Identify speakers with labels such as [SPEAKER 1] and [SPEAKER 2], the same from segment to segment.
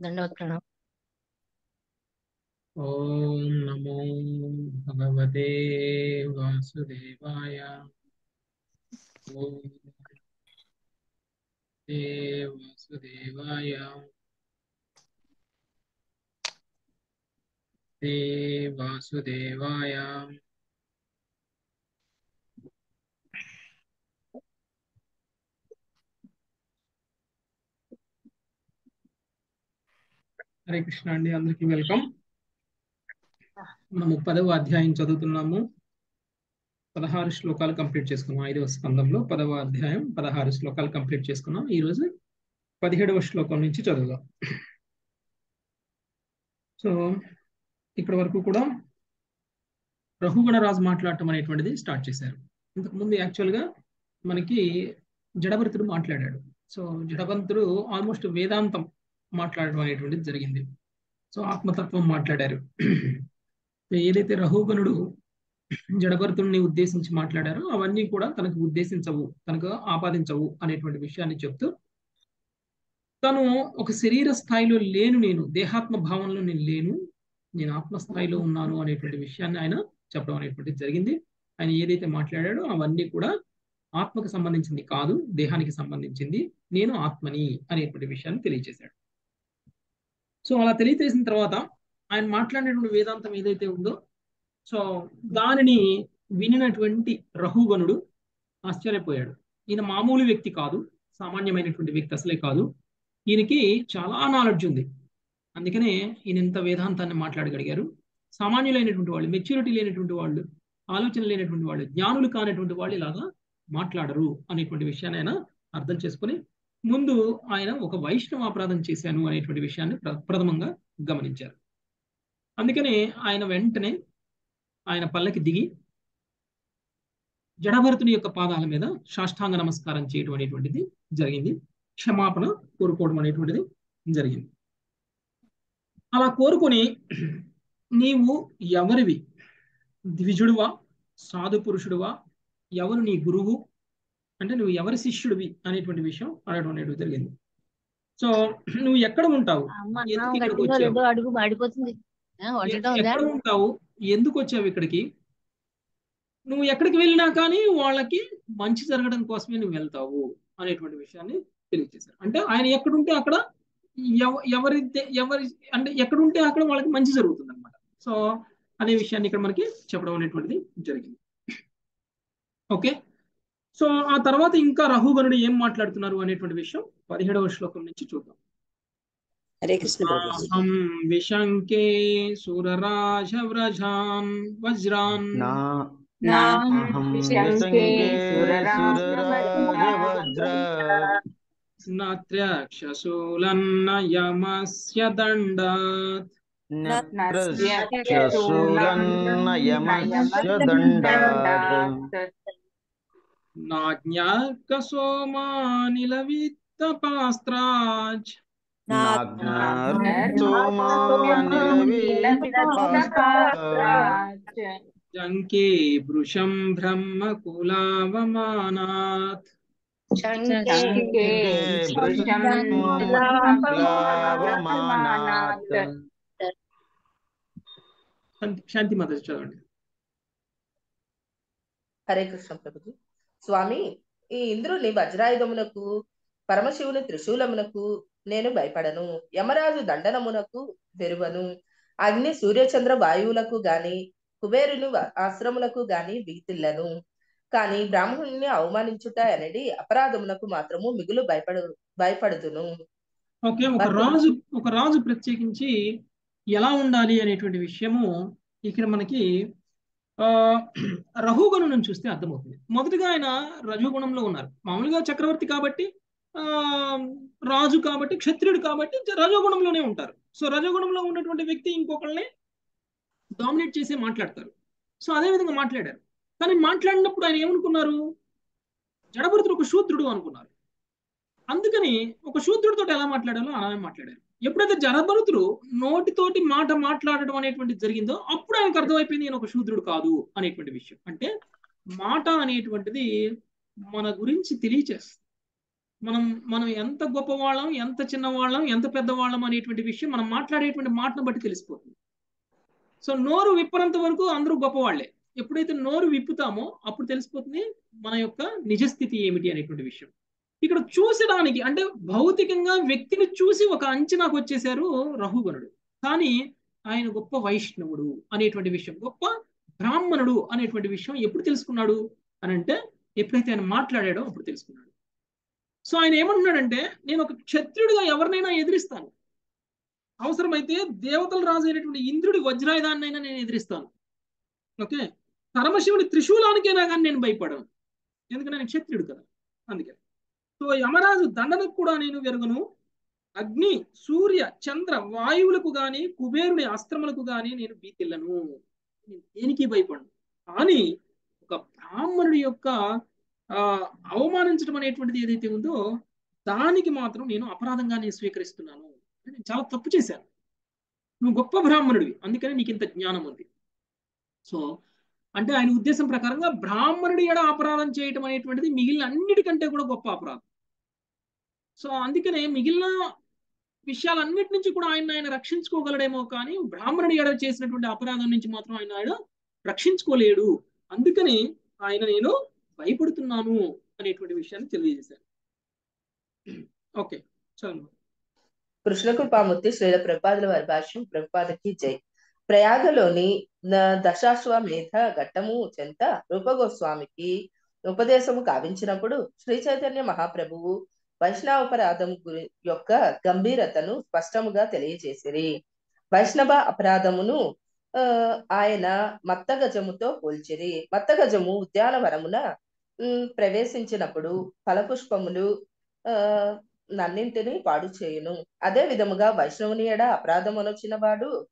[SPEAKER 1] దండవత్ ప్రణామం
[SPEAKER 2] ఓం నమో భగవతే వాసుదేవాయ ఓం దే వాసుదేవాయ దే హరే కృష్ణ అండి అందరికి వెల్కమ్. మనం పదవ అధ్యాయం చదువుతున్నాము. పదహారు శ్లోకాలు కంప్లీట్ చేసుకున్నాం ఐదవ స్కందంలో. పదవ అధ్యాయం పదహారు శ్లోకాలు కంప్లీట్ చేసుకున్నాం. ఈ రోజు పదిహేడవ శ్లోకం నుంచి చదువుదాం. సో ఇప్పటి వరకు కూడా రఘుగణరాజు మాట్లాడటం అనేటువంటిది స్టార్ట్ చేశారు. ఇంతకుముందు యాక్చువల్గా మనకి జడభరతుడు మాట్లాడాడు. సో జడవంతుడు ఆల్మోస్ట్ వేదాంతం మాట్లాడడం అనేటువంటిది జరిగింది. సో ఆత్మతత్వం మాట్లాడారు. ఏదైతే రఘుగణుడు జడభరతుడిని ఉద్దేశించి మాట్లాడారో అవన్నీ కూడా తనకు ఉద్దేశించవు తనకు ఆపాదించవు అనేటువంటి విషయాన్ని చెప్తూ తను ఒక శరీర స్థాయిలో లేను నేను దేహాత్మ భావంలో నేను లేను నేను ఆత్మస్థాయిలో ఉన్నాను అనేటువంటి విషయాన్ని ఆయన చెప్పడం అనేటువంటిది జరిగింది. ఆయన ఏదైతే మాట్లాడాడో అవన్నీ కూడా ఆత్మకు సంబంధించింది కాదు దేహానికి సంబంధించింది. నేను ఆత్మని అనేటువంటి విషయాన్ని తెలియజేశాడు. సో అలా తెలియజేసిన తర్వాత ఆయన మాట్లాడినటువంటి వేదాంతం ఏదైతే ఉందో సో దానిని వినినటువంటి రహుగణుడు ఆశ్చర్యపోయాడు. ఈయన మామూలు వ్యక్తి కాదు సామాన్యమైనటువంటి వ్యక్తి అసలే కాదు. ఈయనకి చాలా నాలెడ్జ్ ఉంది. అందుకనే ఈయన ఇంత వేదాంతాన్ని మాట్లాడగలిగారు. సామాన్యులైనటువంటి వాళ్ళు మెచ్యూరిటీ లేనటువంటి వాళ్ళు ఆలోచన లేనటువంటి వాళ్ళు జ్ఞానులు కానటువంటి వాళ్ళు ఇలాగా మాట్లాడరు అనేటువంటి విషయాన్ని ఆయన అర్థం చేసుకుని ముందు ఆయన ఒక వైష్ణవ అపరాధం చేశాను అనేటువంటి విషయాన్ని ప్రథమంగా గమనించారు. అందుకనే ఆయన వెంటనే ఆయన పల్లకి దిగి జడభరతుని యొక్క పాదాల మీద సాష్టాంగ నమస్కారం చేయడం అనేటువంటిది జరిగింది. క్షమాపణ కోరుకోవడం అనేటువంటిది జరిగింది. అలా కోరుకొని నీవు ఎవరివి? ద్విజుడువా? సాధు పురుషుడువా ఎవరు నీ గురువు? అంటే నువ్వు ఎవరి శిష్యుడివి అనేటువంటి విషయం అడగడం అనేది జరిగింది. సో నువ్వు ఎక్కడ ఉంటావు? ఎందుకు ఎక్కడ ఉంటావు? ఎందుకు వచ్చావు ఇక్కడికి? నువ్వు ఎక్కడికి వెళ్ళినా కానీ వాళ్ళకి మంచి జరగడం కోసమే నువ్వు వెళ్తావు అనేటువంటి విషయాన్ని తెలియజేశారు. అంటే ఆయన ఎక్కడుంటే అక్కడ ఎవరి ఎవరి అంటే ఎక్కడుంటే అక్కడ వాళ్ళకి మంచి జరుగుతుంది అనమాట సో అనే విషయాన్ని ఇక్కడ మనకి చెప్పడం అనేటువంటిది జరిగింది. ఓకే? సో ఆ తర్వాత ఇంకా రఘుగణుడు ఏం మాట్లాడుతున్నారు అనేటువంటి విషయం పదిహేడవ శ్లోకం నుంచి చూద్దాం.
[SPEAKER 3] హరే కృష్ణ
[SPEAKER 2] అహం విశంకే సురరాజవ్రజాన్ వజ్రాన్. నత్ర్యక్షశూలన్న యమస్య దండాత్. నాజ్ఞాకసోమానిలవిత్తపాస్త్రాజ్ జంకే భృశం బ్రహ్మ కులావమానాత్ శాంతి మాత చదవండి
[SPEAKER 4] హరే కృష్ణ ప్రభుజీ స్వామి ఈ ఇంద్రుని వజ్రాయుధమునకు పరమశివుని త్రిశూలమునకు నేను భయపడను. యమరాజు దండనమునకు వెరువను అగ్ని సూర్యచంద్ర వాయువులకు గాని కుబేరుని ఆశ్రములకు గాని భీతిల్లను కాని బ్రాహ్మణుని అవమానించుట అనేది అపరాధమునకు మాత్రము మిగులు భయపడు భయపడుతును
[SPEAKER 2] ఓకే ఒక రాజు ఒక రాజు ప్రత్యేకించి ఎలా ఉండాలి అనేటువంటి విషయము ఇక్కడ మనకి ఆ నుంచి చూస్తే అర్థమవుతుంది. మొదటిగా ఆయన రజుగుణంలో ఉన్నారు. మామూలుగా చక్రవర్తి కాబట్టి ఆ రాజు కాబట్టి క్షత్రియుడు కాబట్టి రజోగుణంలోనే ఉంటారు. సో రజోగుణంలో ఉన్నటువంటి వ్యక్తి ఇంకొకళ్ళని డామినేట్ చేసి మాట్లాడతారు. సో అదే విధంగా మాట్లాడారు. కానీ మాట్లాడినప్పుడు ఆయన ఏమనుకున్నారు? జడభరతుడు ఒక శూద్రుడు అనుకున్నారు. అందుకని ఒక శూద్రుడితో ఎలా మాట్లాడాలో అలానే మాట్లాడారు. ఎప్పుడైతే జనభరుతుడు నోటితోటి మాట మాట్లాడడం అనేటువంటి జరిగిందో అప్పుడు ఆయనకు అర్థమైపోయింది నేను ఒక శూద్రుడు కాదు అనేటువంటి విషయం. అంటే మాట అనేటువంటిది మన గురించి తెలియచేస్తుంది. మనం మనం ఎంత గొప్పవాళ్ళం ఎంత చిన్నవాళ్ళం ఎంత పెద్దవాళ్ళం అనేటువంటి విషయం మనం మాట్లాడేటువంటి మాటను బట్టి తెలిసిపోతుంది. సో నోరు విప్పనంత వరకు అందరూ గొప్పవాళ్ళే. ఎప్పుడైతే నోరు విప్పుతామో అప్పుడు తెలిసిపోతుంది మన యొక్క నిజస్థితి ఏమిటి అనేటువంటి విషయం. ఇక్కడ చూసడానికి అంటే భౌతికంగా వ్యక్తిని చూసి ఒక అంచనాకు వచ్చేసారు రఘుగణుడు కానీ ఆయన గొప్ప వైష్ణవుడు అనేటువంటి విషయం గొప్ప బ్రాహ్మణుడు అనేటువంటి విషయం ఎప్పుడు తెలుసుకున్నాడు అని అంటే ఎప్పుడైతే ఆయన మాట్లాడాడో అప్పుడు తెలుసుకున్నాడు. సో ఆయన ఏమంటున్నాడంటే నేను ఒక క్షత్రియుడిగా ఎవరినైనా ఎదిరిస్తాను. అవసరమైతే దేవతల రాజు అయినటువంటి ఇంద్రుడి వజ్రాయుధాన్నైనా నేను ఎదిరిస్తాను. ఓకే? పరమశివుడి త్రిశూలానికైనా కానీ నేను భయపడను. ఎందుకంటే నేను క్షత్రియుడు కదా అందుకే. సో యమరాజు దండనకు కూడా నేను వెరుగును. అగ్ని సూర్య చంద్ర వాయువులకు గాని కుబేరుని అస్త్రములకు గాని నేను బీతిల్లను. నేను దేనికి భయపడను? కానీ ఒక బ్రాహ్మణుడి యొక్క ఆ అవమానించడం అనేటువంటిది ఏదైతే ఉందో దానికి మాత్రం నేను అపరాధంగా నేను స్వీకరిస్తున్నాను. నేను చాలా తప్పు చేశాను. నువ్వు గొప్ప బ్రాహ్మణుడివి. అందుకని నీకు ఇంత జ్ఞానం ఉంది. సో అంటే ఆయన ఉద్దేశం ప్రకారంగా బ్రాహ్మణుడి ఎడ అపరాధం చేయటం అనేటువంటిది మిగిలిన అన్నిటికంటే కూడా గొప్ప అపరాధం. సో అందుకనే మిగిలిన విషయాలన్నిటి నుంచి కూడా ఆయన ఆయన రక్షించుకోగలడేమో కానీ బ్రాహ్మణుడి ఎడ చేసినటువంటి అపరాధం నుంచి మాత్రం ఆయన ఆయన రక్షించుకోలేడు. అందుకని ఆయన నేను భయపడుతున్నాను అనేటువంటి విషయాన్ని తెలియజేశాను ఓకే చదువు
[SPEAKER 4] కృష్ణ కృపామూర్తి శ్రీల ప్రభుపాదుల వారి భాష్యం ప్రభుపాదకి జై. ప్రయాగలోని దశాశ్వమేధ ఘట్టము చెంత రూపగోస్వామికి ఉపదేశము కావించినప్పుడు శ్రీ చైతన్య మహాప్రభువు వైష్ణవాపరాధం గురి యొక్క గంభీరతను స్పష్టముగా తెలియజేసిరి వైష్ణవ అపరాధమును ఆ ఆయన మత్తగజముతో పోల్చిరి. మత్తగజము ఉద్యానవనమున ప్రవేశించినప్పుడు ఫలపుష్పములు ఆ నన్నింటిని పాడు చేయును. అదే విధముగా వైష్ణవుని ఎడ అపరాధమునొచ్చిన వాడు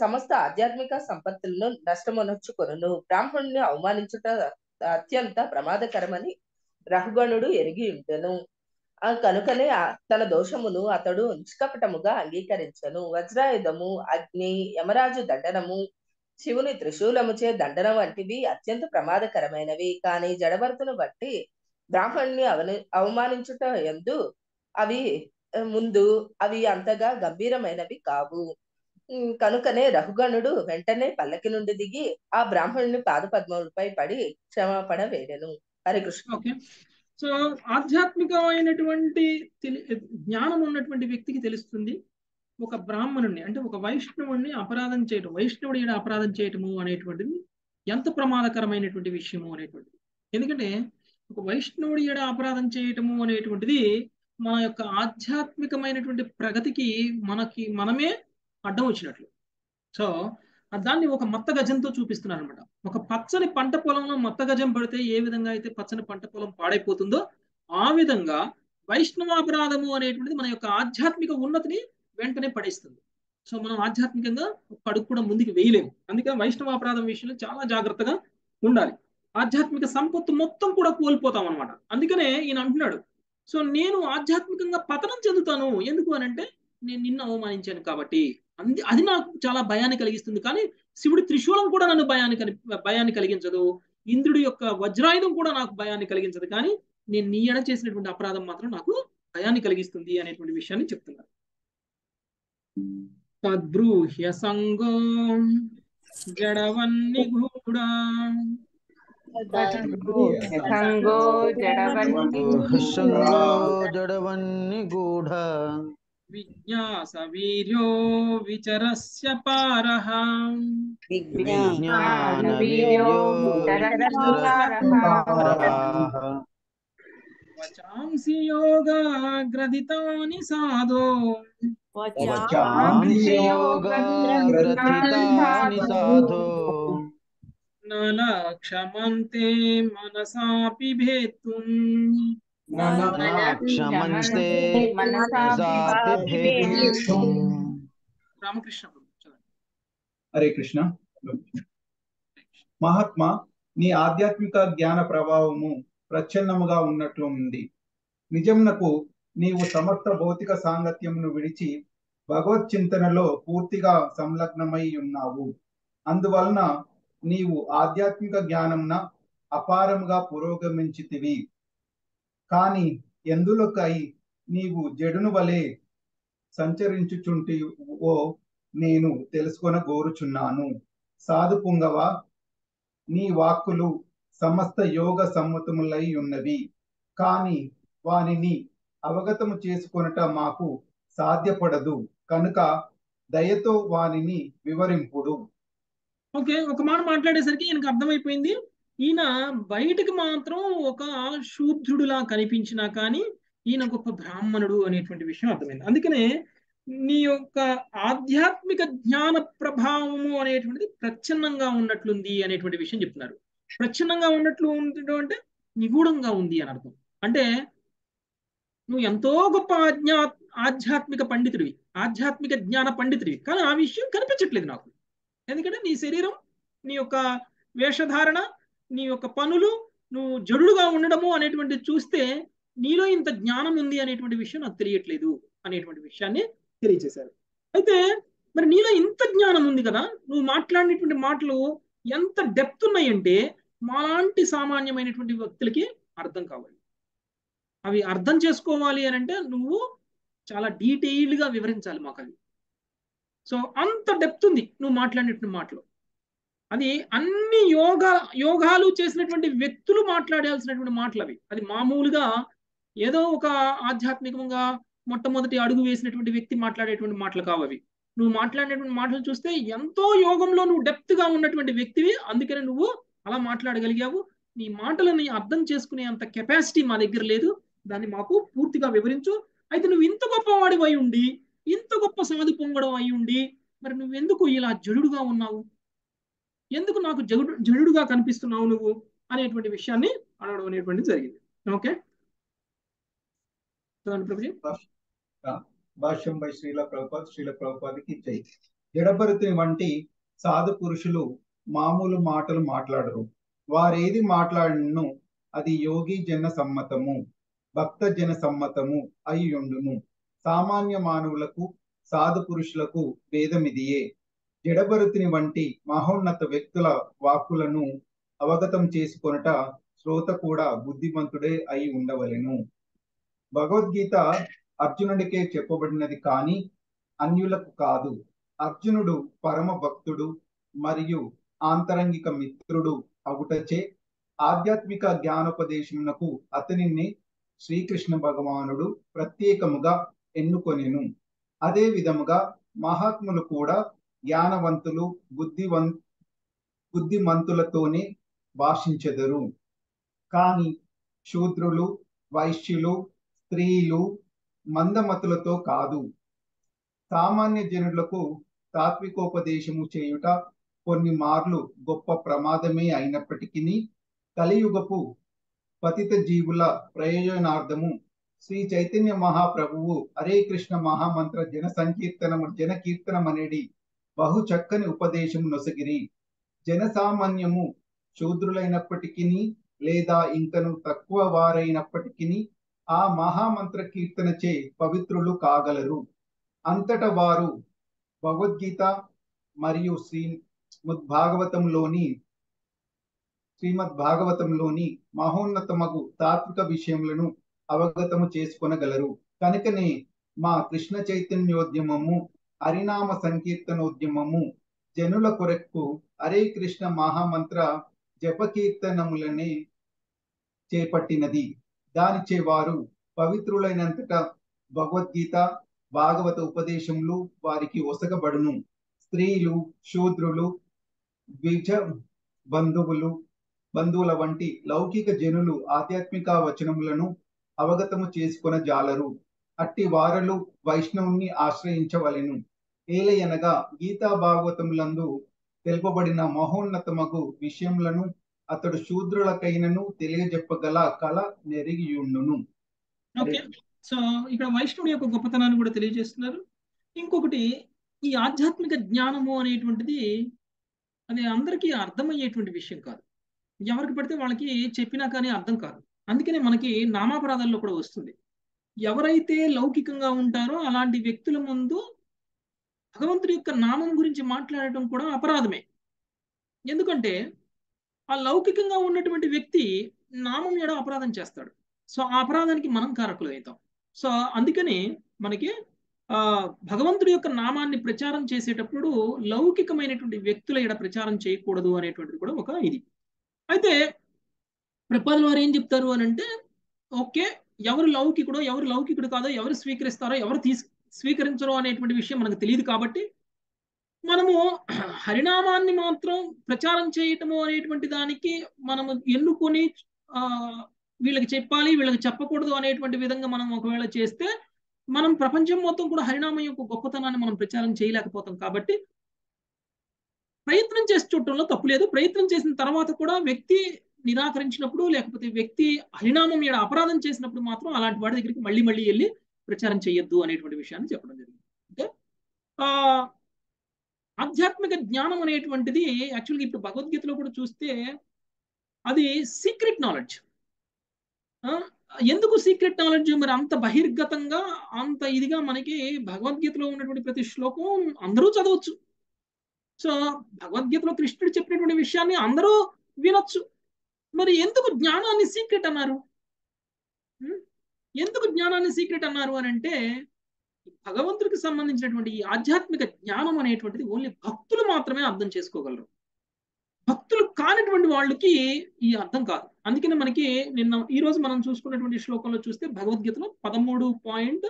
[SPEAKER 4] సమస్త ఆధ్యాత్మిక సంపత్తులను నష్టమునొచ్చుకొను బ్రాహ్మణుని అవమానించుట అత్యంత ప్రమాదకరమని రహుగణుడు ఎరిగి ఆ కనుకనే తన దోషమును అతడు నిష్కపటముగా అంగీకరించను. వజ్రాయుధము అగ్ని యమరాజు దండనము శివుని త్రిశూలముచే దండన వంటివి అత్యంత ప్రమాదకరమైనవి. కానీ జడభరతును బట్టి బ్రాహ్మణ్ణి అవని అవమానించుట ఎందు అవి ముందు అవి అంతగా గంభీరమైనవి కావు. కనుకనే రఘుగణుడు వెంటనే పల్లకి నుండి దిగి ఆ బ్రాహ్మణుని పాదపద్మములపై పడి క్షమాపణ వేడెను.
[SPEAKER 2] హరికృష్ణ సో ఆధ్యాత్మికమైనటువంటి జ్ఞానం ఉన్నటువంటి వ్యక్తికి తెలుస్తుంది ఒక బ్రాహ్మణుణ్ణి అంటే ఒక వైష్ణవుణ్ణి అపరాధం చేయటం వైష్ణవుడి అపరాధం చేయటము అనేటువంటిది ఎంత ప్రమాదకరమైనటువంటి విషయము అనేటువంటిది. ఎందుకంటే ఒక వైష్ణవుడి ఈడ అపరాధం చేయటము అనేటువంటిది మన యొక్క ఆధ్యాత్మికమైనటువంటి ప్రగతికి మనకి మనమే అడ్డం వచ్చినట్లు. సో దాన్ని ఒక మత్త గజంతో చూపిస్తున్నారు అనమాట ఒక పచ్చని పంట పొలంలో మత్త గజం పడితే ఏ విధంగా అయితే పచ్చని పంట పొలం పాడైపోతుందో ఆ విధంగా వైష్ణవాపరాధము అనేటువంటిది మన యొక్క ఆధ్యాత్మిక ఉన్నతిని వెంటనే పడేస్తుంది. సో మనం ఆధ్యాత్మికంగా పడుకు కూడా ముందుకు వేయలేము. అందుకని వైష్ణవాపరాధం విషయంలో చాలా జాగ్రత్తగా ఉండాలి. ఆధ్యాత్మిక సంపత్తు మొత్తం కూడా కోల్పోతాం అనమాట అందుకనే ఈయన అంటున్నాడు సో నేను ఆధ్యాత్మికంగా పతనం చెందుతాను. ఎందుకు అని అంటే నేను నిన్ను అవమానించాను కాబట్టి. అంది అది నాకు చాలా భయాన్ని కలిగిస్తుంది. కానీ శివుడి త్రిశూలం కూడా నన్ను భయాన్ని కలి భయాన్ని కలిగించదు. ఇంద్రుడి యొక్క వజ్రాయుధం కూడా నాకు భయాన్ని కలిగించదు. కానీ నేను నీ ఎడ చేసినటువంటి అపరాధం మాత్రం నాకు భయాన్ని కలిగిస్తుంది అనేటువంటి విషయాన్ని చెప్తున్నారు. తద్బ్రూహ్య సంగో జడవన్ని కూడా
[SPEAKER 5] జడవన్ని గూఢ.
[SPEAKER 2] विज्ञासवीर्यो विचरस्य पारः। वचांसि साधो। वचांसि साधो।
[SPEAKER 5] न न
[SPEAKER 2] क्षमन्ते मनसापि भेत्तुम्
[SPEAKER 5] క్షమంతే
[SPEAKER 2] రామకృష్ణ
[SPEAKER 6] హరే కృష్ణ. మహాత్మా నీ ఆధ్యాత్మిక జ్ఞాన ప్రభావము ప్రచ్ఛన్నముగా ఉన్నట్లు ఉంది. నిజమునకు నీవు సమస్త భౌతిక సాంగత్యమును విడిచి భగవత్ చింతనలో పూర్తిగా సంలగ్నమై ఉన్నావు. అందువలన నీవు ఆధ్యాత్మిక జ్ఞానమున అపారముగా పురోగమించితివి. కానీ ఎందులకై నీవు జడును వలె సంచరించుచుంటి ఓ నేను తెలుసుకొన గోరుచున్నాను సాధు పుంగవ నీ వాక్కులు సమస్త యోగ సమ్మతములై ఉన్నవి. కాని వానిని అవగతము చేసుకొనట మాకు సాధ్యపడదు. కనుక దయతో వానిని వివరింపుడు.
[SPEAKER 2] ఓకే ఒక మాట మాట్లాడేసరికి ఈయనకు అర్థమైపోయింది. ఈయన బయటికి మాత్రం ఒక శూద్రుడులా కనిపించినా కానీ ఈయన గొప్ప బ్రాహ్మణుడు అనేటువంటి విషయం అర్థమైంది. అందుకనే నీ యొక్క ఆధ్యాత్మిక జ్ఞాన ప్రభావము అనేటువంటిది ప్రచ్ఛన్నంగా ఉన్నట్లుంది అనేటువంటి విషయం చెప్తున్నారు. ప్రచ్ఛన్నంగా ఉన్నట్లు ఉండటం అంటే నిగూఢంగా ఉంది అని అర్థం. అంటే నువ్వు ఎంతో గొప్ప ఆజ్ఞా ఆధ్యాత్మిక పండితుడివి ఆధ్యాత్మిక జ్ఞాన పండితుడివి కానీ ఆ విషయం కనిపించట్లేదు నాకు. ఎందుకంటే నీ శరీరం నీ యొక్క వేషధారణ నీ యొక్క పనులు నువ్వు జడుడుగా ఉండడము అనేటువంటి చూస్తే నీలో ఇంత జ్ఞానం ఉంది అనేటువంటి విషయం నాకు తెలియట్లేదు అనేటువంటి విషయాన్ని తెలియజేశారు. అయితే మరి నీలో ఇంత జ్ఞానం ఉంది కదా నువ్వు మాట్లాడినటువంటి మాటలు ఎంత డెప్త్ ఉన్నాయంటే మాలాంటి సామాన్యమైనటువంటి వ్యక్తులకి అర్థం కావాలి. అవి అర్థం చేసుకోవాలి అని అంటే నువ్వు చాలా డీటెయిల్డ్గా వివరించాలి మాకు అవి. సో అంత డెప్త్ ఉంది నువ్వు మాట్లాడినటువంటి మాటలు. అది అన్ని యోగా యోగాలు చేసినటువంటి వ్యక్తులు మాట్లాడాల్సినటువంటి మాటలు అవి అది మామూలుగా ఏదో ఒక ఆధ్యాత్మికంగా మొట్టమొదటి అడుగు వేసినటువంటి వ్యక్తి మాట్లాడేటువంటి మాటలు కావు అవి నువ్వు మాట్లాడేటువంటి మాటలు చూస్తే ఎంతో యోగంలో నువ్వు డెప్త్గా ఉన్నటువంటి వ్యక్తివి. అందుకనే నువ్వు అలా మాట్లాడగలిగావు. నీ మాటలని అర్థం చేసుకునే అంత కెపాసిటీ మా దగ్గర లేదు. దాన్ని మాకు పూర్తిగా వివరించు. అయితే నువ్వు ఇంత గొప్పవాడి ఉండి ఇంత గొప్ప సాధు పొంగడం అయి ఉండి మరి నువ్వెందుకు ఇలా జడుడుగా ఉన్నావు? ఎందుకు నాకు జడు జడుడుగా కనిపిస్తున్నావు నువ్వు అనేటువంటి విషయాన్ని అడగడం అనేటువంటిది జరిగింది. ఓకే? ప్రభుజీ?
[SPEAKER 6] భాష్యం బై శ్రీల ప్రభుపాద్ శ్రీల ప్రభుపాదికి జై. జడభరతుని వంటి సాధు పురుషులు మామూలు మాటలు మాట్లాడరు. వారేది మాట్లాడినను అది యోగి జన సమ్మతము భక్త జన సమ్మతము అయి ఉండును. సామాన్య మానవులకు సాధు పురుషులకు భేదమిదియే. జడభరుతుని వంటి మహోన్నత వ్యక్తుల వాక్కులను అవగతం చేసుకొనట శ్రోత కూడా బుద్ధిమంతుడే అయి ఉండవలెను. భగవద్గీత అర్జునుడికే చెప్పబడినది కానీ అన్యులకు కాదు. అర్జునుడు పరమ భక్తుడు మరియు ఆంతరంగిక మిత్రుడు అవుటచే ఆధ్యాత్మిక జ్ఞానోపదేశమునకు అతనిని శ్రీకృష్ణ భగవానుడు ప్రత్యేకముగా ఎన్నుకొనెను. అదే విధముగా మహాత్ములు కూడా జ్ఞానవంతులు బుద్ధివం బుద్ధిమంతులతోనే భాషించెదరు. కాని శూద్రులు వైశ్యులు స్త్రీలు మందమతులతో కాదు. సామాన్య జనులకు తాత్వికోపదేశము చేయుట కొన్ని మార్లు గొప్ప ప్రమాదమే అయినప్పటికీ కలియుగపు పతిత జీవుల ప్రయోజనార్థము శ్రీ చైతన్య మహాప్రభువు హరే కృష్ణ మహామంత్ర జన సంకీర్తనము జన కీర్తనం అనేది బహు చక్కని ఉపదేశము నొసగిరి. జనసామాన్యము శూద్రులైనప్పటికీ లేదా ఇంకను తక్కువ వారైనప్పటికీ ఆ మహామంత్ర కీర్తనచే పవిత్రులు కాగలరు. అంతట వారు భగవద్గీత మరియు శ్రీ భాగవతంలోని శ్రీమద్ భాగవతంలోని మహోన్నతమగు తాత్విక విషయములను అవగతము చేసుకొనగలరు. కనుకనే మా కృష్ణ చైతన్యోద్యమము హరినామ సంకీర్తనోద్యమము జనుల కొరకు హరే కృష్ణ మహామంత్ర జపకీర్తనములనే చేపట్టినది. దానిచే వారు పవిత్రులైనంతట భగవద్గీత భాగవత ఉపదేశములు వారికి ఒసగబడును. స్త్రీలు శూద్రులు ద్విజ బంధువులు బంధువుల వంటి లౌకిక జనులు ఆధ్యాత్మిక వచనములను అవగతము చేసుకొన జాలరు అట్టి వారలు వైష్ణవుని ఆశ్రయించవలెను. ఏలయనగా గీతా భాగవతములందు తెలుపబడిన మహోన్నతమగు విషయములను అతడు శూద్రులకైనను తెలియజెప్పగల కళ నెరిగియుండును.
[SPEAKER 2] ఓకే. సో ఇక్కడ వైష్ణవుడి యొక్క గొప్పతనాన్ని కూడా తెలియజేస్తున్నారు. ఇంకొకటి ఈ ఆధ్యాత్మిక జ్ఞానము అనేటువంటిది అది అందరికీ అర్థమయ్యేటువంటి విషయం కాదు. ఎవరికి పడితే వాళ్ళకి చెప్పినా కానీ అర్థం కాదు. అందుకనే మనకి నామాపరాధాల్లో కూడా వస్తుంది. ఎవరైతే లౌకికంగా ఉంటారో అలాంటి వ్యక్తుల ముందు భగవంతుడి యొక్క నామం గురించి మాట్లాడటం కూడా అపరాధమే. ఎందుకంటే ఆ లౌకికంగా ఉన్నటువంటి వ్యక్తి నామం ఎడ అపరాధం చేస్తాడు. సో ఆ అపరాధానికి మనం కారకులు అవుతాం. సో అందుకని మనకి ఆ భగవంతుడి యొక్క నామాన్ని ప్రచారం చేసేటప్పుడు లౌకికమైనటువంటి వ్యక్తుల ఎడ ప్రచారం చేయకూడదు అనేటువంటిది కూడా ఒక ఇది. అయితే ప్రపాదుల వారు ఏం చెప్తారు అని అంటే ఓకే ఎవరు లౌకికుడో ఎవరు లౌకికుడు కాదో ఎవరు స్వీకరిస్తారో ఎవరు తీసు స్వీకరించడం అనేటువంటి విషయం మనకు తెలియదు కాబట్టి మనము హరినామాన్ని మాత్రం ప్రచారం చేయటము అనేటువంటి దానికి మనము ఎన్నుకొని ఆ వీళ్ళకి చెప్పాలి వీళ్ళకి చెప్పకూడదు అనేటువంటి విధంగా మనం ఒకవేళ చేస్తే మనం ప్రపంచం మొత్తం కూడా హరినామం యొక్క గొప్పతనాన్ని మనం ప్రచారం చేయలేకపోతాం కాబట్టి ప్రయత్నం చేసి చూడటంలో తప్పు లేదు. ప్రయత్నం చేసిన తర్వాత కూడా వ్యక్తి నిరాకరించినప్పుడు లేకపోతే వ్యక్తి హరినామం మీద అపరాధం చేసినప్పుడు మాత్రం అలాంటి వాడి దగ్గరికి మళ్ళీ మళ్ళీ వెళ్ళి ప్రచారం చేయొద్దు అనేటువంటి విషయాన్ని చెప్పడం జరిగింది. అంటే ఆ ఆధ్యాత్మిక జ్ఞానం అనేటువంటిది యాక్చువల్గా ఇప్పుడు భగవద్గీతలో కూడా చూస్తే అది సీక్రెట్ నాలెడ్జ్ ఎందుకు సీక్రెట్ నాలెడ్జ్ మరి అంత బహిర్గతంగా అంత ఇదిగా మనకి భగవద్గీతలో ఉన్నటువంటి ప్రతి శ్లోకం అందరూ చదవచ్చు. సో భగవద్గీతలో కృష్ణుడు చెప్పినటువంటి విషయాన్ని అందరూ వినొచ్చు. మరి ఎందుకు జ్ఞానాన్ని సీక్రెట్ అన్నారు? ఎందుకు జ్ఞానాన్ని సీక్రెట్ అన్నారు అని అంటే భగవంతుడికి సంబంధించినటువంటి ఈ ఆధ్యాత్మిక జ్ఞానం అనేటువంటిది ఓన్లీ భక్తులు మాత్రమే అర్థం చేసుకోగలరు. భక్తులు కానిటువంటి వాళ్ళకి ఈ అర్థం కాదు. అందుకనే మనకి నిన్న ఈ రోజు మనం చూసుకున్నటువంటి శ్లోకంలో చూస్తే భగవద్గీతలో పదమూడు పాయింట్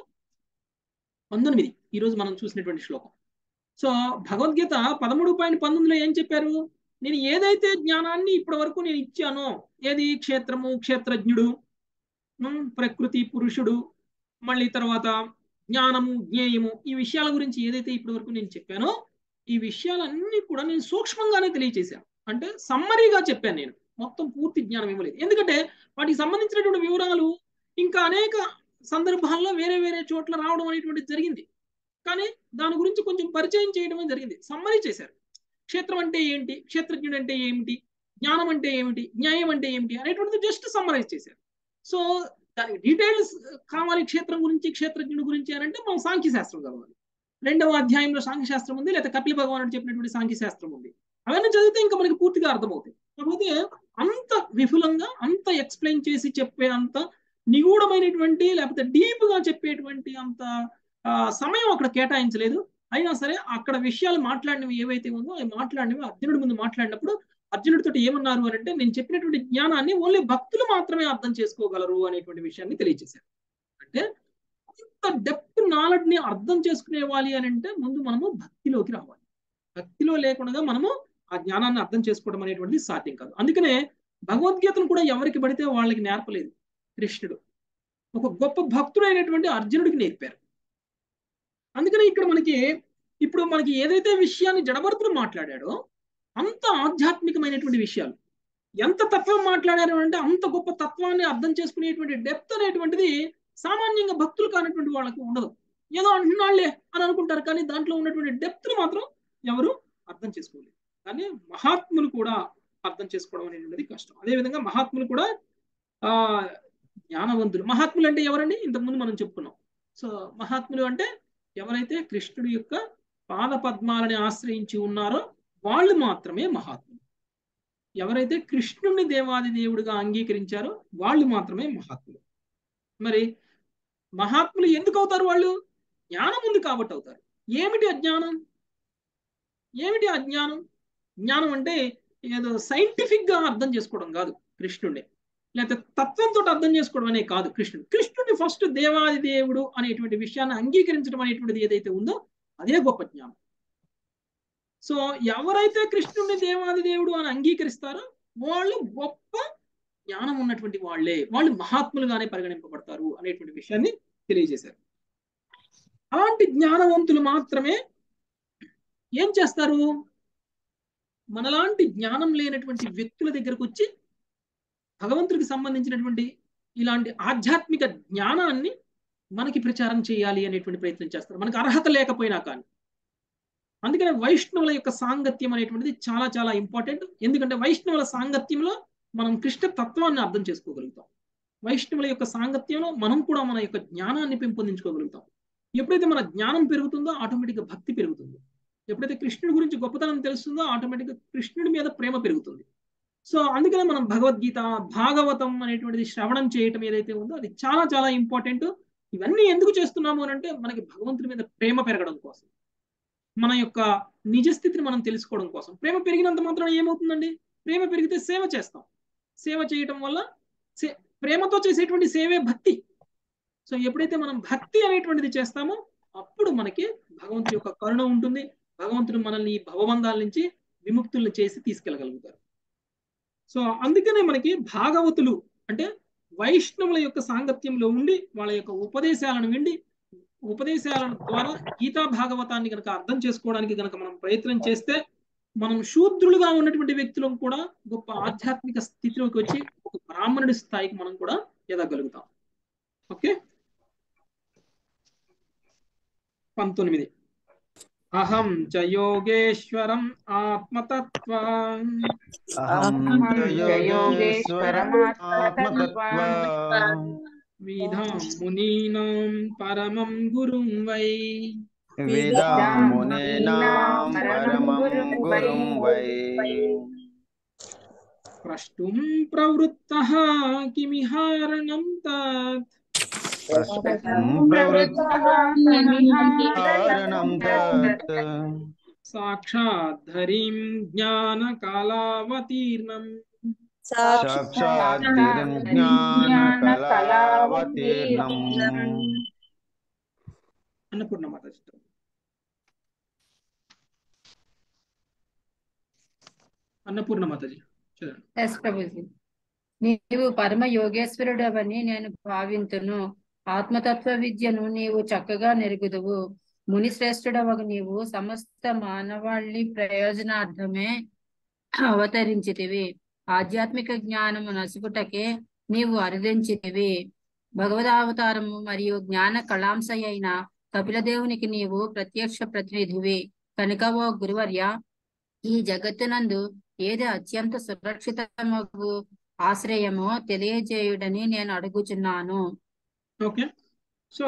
[SPEAKER 2] పంతొమ్మిది ఈ రోజు మనం చూసినటువంటి శ్లోకం. సో భగవద్గీత పదమూడు పాయింట్ పంతొమ్మిదిలో ఏం చెప్పారు? నేను ఏదైతే జ్ఞానాన్ని ఇప్పటి వరకు నేను ఇచ్చానో ఏది? క్షేత్రము క్షేత్రజ్ఞుడు. ప్రకృతి పురుషుడు మళ్ళీ తర్వాత జ్ఞానము జ్ఞేయము ఈ విషయాల గురించి ఏదైతే ఇప్పటి వరకు నేను చెప్పానో ఈ విషయాలన్నీ కూడా నేను సూక్ష్మంగానే తెలియచేశాను అంటే సమ్మరీగా చెప్పాను నేను. మొత్తం పూర్తి జ్ఞానం ఇవ్వలేదు. ఎందుకంటే వాటికి సంబంధించినటువంటి వివరాలు ఇంకా అనేక సందర్భాల్లో వేరే వేరే చోట్ల రావడం అనేటువంటిది జరిగింది. కానీ దాని గురించి కొంచెం పరిచయం చేయడమే జరిగింది. సమ్మరీ చేశారు. క్షేత్రం అంటే ఏంటి? క్షేత్రజ్ఞుడు అంటే ఏమిటి? జ్ఞానం అంటే ఏమిటి? న్యాయం అంటే ఏమిటి? అనేటువంటిది జస్ట్ సమ్మరైజ్ చేశారు. సో డీటెయిల్స్ కావాలి క్షేత్రం గురించి క్షేత్రజ్ఞుడి గురించి అని అంటే మనం సాంఖ్య శాస్త్రం చదవాలి. రెండవ అధ్యాయంలో సాంఖ్య శాస్త్రం ఉంది లేదా కపిల భగవానుడు చెప్పినటువంటి సాంఖ్య శాస్త్రం ఉంది. అవన్నీ చదివితే ఇంకా మనకి పూర్తిగా అర్థమవుతాయి. కాకపోతే అంత విఫులంగా అంత ఎక్స్ప్లెయిన్ చేసి చెప్పే అంత నిగూఢమైనటువంటి లేకపోతే డీప్గా చెప్పేటువంటి అంత సమయం అక్కడ కేటాయించలేదు. అయినా సరే అక్కడ విషయాలు మాట్లాడినవి ఏవైతే ఉందో అవి మాట్లాడినవి అర్జునుడి ముందు మాట్లాడినప్పుడు అర్జునుడితో ఏమన్నారు అని అంటే నేను చెప్పినటువంటి జ్ఞానాన్ని ఓన్లీ భక్తులు మాత్రమే అర్థం చేసుకోగలరు అనేటువంటి విషయాన్ని తెలియజేశారు అంటే అంత డెప్త్ నాలెడ్జ్ని అర్థం చేసుకునేవాలి అని అంటే ముందు మనము భక్తిలోకి రావాలి. భక్తిలో లేకుండా మనము ఆ జ్ఞానాన్ని అర్థం చేసుకోవడం అనేటువంటిది సాధ్యం కాదు. అందుకనే భగవద్గీతను కూడా ఎవరికి పడితే వాళ్ళకి నేర్పలేదు కృష్ణుడు. ఒక గొప్ప భక్తుడైనటువంటి అర్జునుడికి నేర్పారు. అందుకని ఇక్కడ మనకి ఇప్పుడు మనకి ఏదైతే విషయాన్ని జడభరతుడు మాట్లాడాడో అంత ఆధ్యాత్మికమైనటువంటి విషయాలు. ఎంత తత్వం మాట్లాడారు అంటే అంత గొప్ప తత్వాన్ని అర్థం చేసుకునేటువంటి డెప్త్ అనేటువంటిది సామాన్యంగా భక్తులు కానటువంటి వాళ్ళకి ఉండదు. ఏదో అంటున్నాళ్ళే అని అనుకుంటారు కానీ దాంట్లో ఉన్నటువంటి డెప్త్ను మాత్రం ఎవరు అర్థం చేసుకోలేదు. కానీ మహాత్ములు కూడా అర్థం చేసుకోవడం అనేటువంటిది కష్టం. అదేవిధంగా మహాత్ములు కూడా ఆ జ్ఞానవంతులు. మహాత్ములు అంటే ఎవరండి? ఇంతకుముందు మనం చెప్పుకున్నాం. సో మహాత్ములు అంటే ఎవరైతే కృష్ణుడి యొక్క పాద పద్మాలని ఆశ్రయించి ఉన్నారో వాళ్ళు మాత్రమే మహాత్ములు. ఎవరైతే కృష్ణుణ్ణి దేవాది దేవుడిగా అంగీకరించారో వాళ్ళు మాత్రమే మహాత్ములు. మరి మహాత్ములు ఎందుకు అవుతారు వాళ్ళు? జ్ఞానం ఉంది కాబట్టి అవుతారు. ఏమిటి అజ్ఞానం? ఏమిటి అజ్ఞానం జ్ఞానం? అంటే ఏదో సైంటిఫిక్గా అర్థం చేసుకోవడం కాదు కృష్ణుడే లేకపోతే తత్వంతో అర్థం చేసుకోవడం అనే కాదు కృష్ణుడు. కృష్ణుడిని ఫస్ట్ దేవాది దేవుడు అనేటువంటి విషయాన్ని అంగీకరించడం అనేటువంటిది ఏదైతే ఉందో అదే గొప్ప జ్ఞానం. సో ఎవరైతే కృష్ణుడిని దేవాది దేవుడు అని అంగీకరిస్తారో వాళ్ళు గొప్ప జ్ఞానం ఉన్నటువంటి వాళ్ళే. వాళ్ళు మహాత్ములుగానే పరిగణింపబడతారు అనేటువంటి విషయాన్ని తెలియజేశారు. అలాంటి జ్ఞానవంతులు మాత్రమే ఏం చేస్తారు? మనలాంటి జ్ఞానం లేనటువంటి వ్యక్తుల దగ్గరకు వచ్చి భగవంతుడికి సంబంధించినటువంటి ఇలాంటి ఆధ్యాత్మిక జ్ఞానాన్ని మనకి ప్రచారం చేయాలి అనేటువంటి ప్రయత్నం చేస్తారు. మనకు అర్హత లేకపోయినా కానీ. అందుకనే వైష్ణవుల యొక్క సాంగత్యం అనేటువంటిది చాలా చాలా ఇంపార్టెంట్ ఎందుకంటే వైష్ణవుల సాంగత్యంలో మనం కృష్ణ తత్వాన్ని అర్థం చేసుకోగలుగుతాం. వైష్ణవుల యొక్క సాంగత్యంలో మనం కూడా మన యొక్క జ్ఞానాన్ని పెంపొందించుకోగలుగుతాం. ఎప్పుడైతే మన జ్ఞానం పెరుగుతుందో ఆటోమేటిక్గా భక్తి పెరుగుతుంది. ఎప్పుడైతే కృష్ణుడి గురించి గొప్పతనం తెలుస్తుందో ఆటోమేటిక్గా కృష్ణుడి మీద ప్రేమ పెరుగుతుంది. సో అందుకనే మనం భగవద్గీత భాగవతం అనేటువంటిది శ్రవణం చేయటం ఏదైతే ఉందో అది చాలా చాలా ఇంపార్టెంట్ ఇవన్నీ ఎందుకు చేస్తున్నాము అని అంటే మనకి భగవంతుడి మీద ప్రేమ పెరగడం కోసం. మన యొక్క నిజస్థితిని మనం తెలుసుకోవడం కోసం. ప్రేమ పెరిగినంత మాత్రం ఏమవుతుందండి? ప్రేమ పెరిగితే సేవ చేస్తాం. సేవ చేయటం వల్ల సే- ప్రేమతో చేసేటువంటి సేవే భక్తి. సో ఎప్పుడైతే మనం భక్తి అనేటువంటిది చేస్తామో అప్పుడు మనకి భగవంతుడి యొక్క కరుణ ఉంటుంది. భగవంతుడు మనల్ని ఈ భవబంధాల నుంచి విముక్తులను చేసి తీసుకెళ్ళగలుగుతారు. సో అందుకనే మనకి భాగవతులు అంటే వైష్ణవుల యొక్క సాంగత్యంలో ఉండి వాళ్ళ యొక్క ఉపదేశాలను విండి ఉపదేశాల ద్వారా గీతా భాగవతాన్ని కనుక అర్థం చేసుకోవడానికి కనుక మనం ప్రయత్నం చేస్తే మనం శూద్రులుగా ఉన్నటువంటి వ్యక్తులను కూడా గొప్ప ఆధ్యాత్మిక స్థితిలోకి వచ్చి ఒక బ్రాహ్మణుడి స్థాయికి మనం కూడా ఎదగలుగుతాం ఓకే? పంతొమ్మిది. అహం చ యోగేశ్వరం ఆత్మతత్వ
[SPEAKER 5] అహం చ యోగేశ్వరం ఆత్మతత్వ
[SPEAKER 2] वेदां
[SPEAKER 5] मुनीनां परमं गुरुं वै।
[SPEAKER 2] वेदां परमं गुरुं वै।
[SPEAKER 5] प्रष्टुं प्रवृत्तः
[SPEAKER 2] किमिहारणं तत्।
[SPEAKER 5] साक्षाद्धरीं ज्ञानकालावतीर्णम्।
[SPEAKER 2] అన్నపూర్ణ మాత చిత్రం అన్నపూర్ణ మాతాజీ చదవండి
[SPEAKER 7] ఎస్ ప్రభుజీ నీవు పరమ యోగేశ్వరుడవని నేను భావింతును. ఆత్మతత్వ విద్యను నీవు చక్కగా నెరుగుదువు. ముని శ్రేష్ఠుడవగు నీవు సమస్త మానవాళి ప్రయోజనార్థమే అవతరించితివి. ఆధ్యాత్మిక జ్ఞానము నసుకుటకే నీవు అరుదించినవి భగవదావతారము మరియు జ్ఞాన కళాంశ అయిన కపిలదేవునికి నీవు ప్రత్యక్ష ప్రతినిధివి. కనుక ఓ గురువర్య ఈ జగత్తునందు ఏది అత్యంత సురక్షితమగు ఆశ్రయమో తెలియజేయుడని నేను అడుగుచున్నాను.
[SPEAKER 2] ఓకే. సో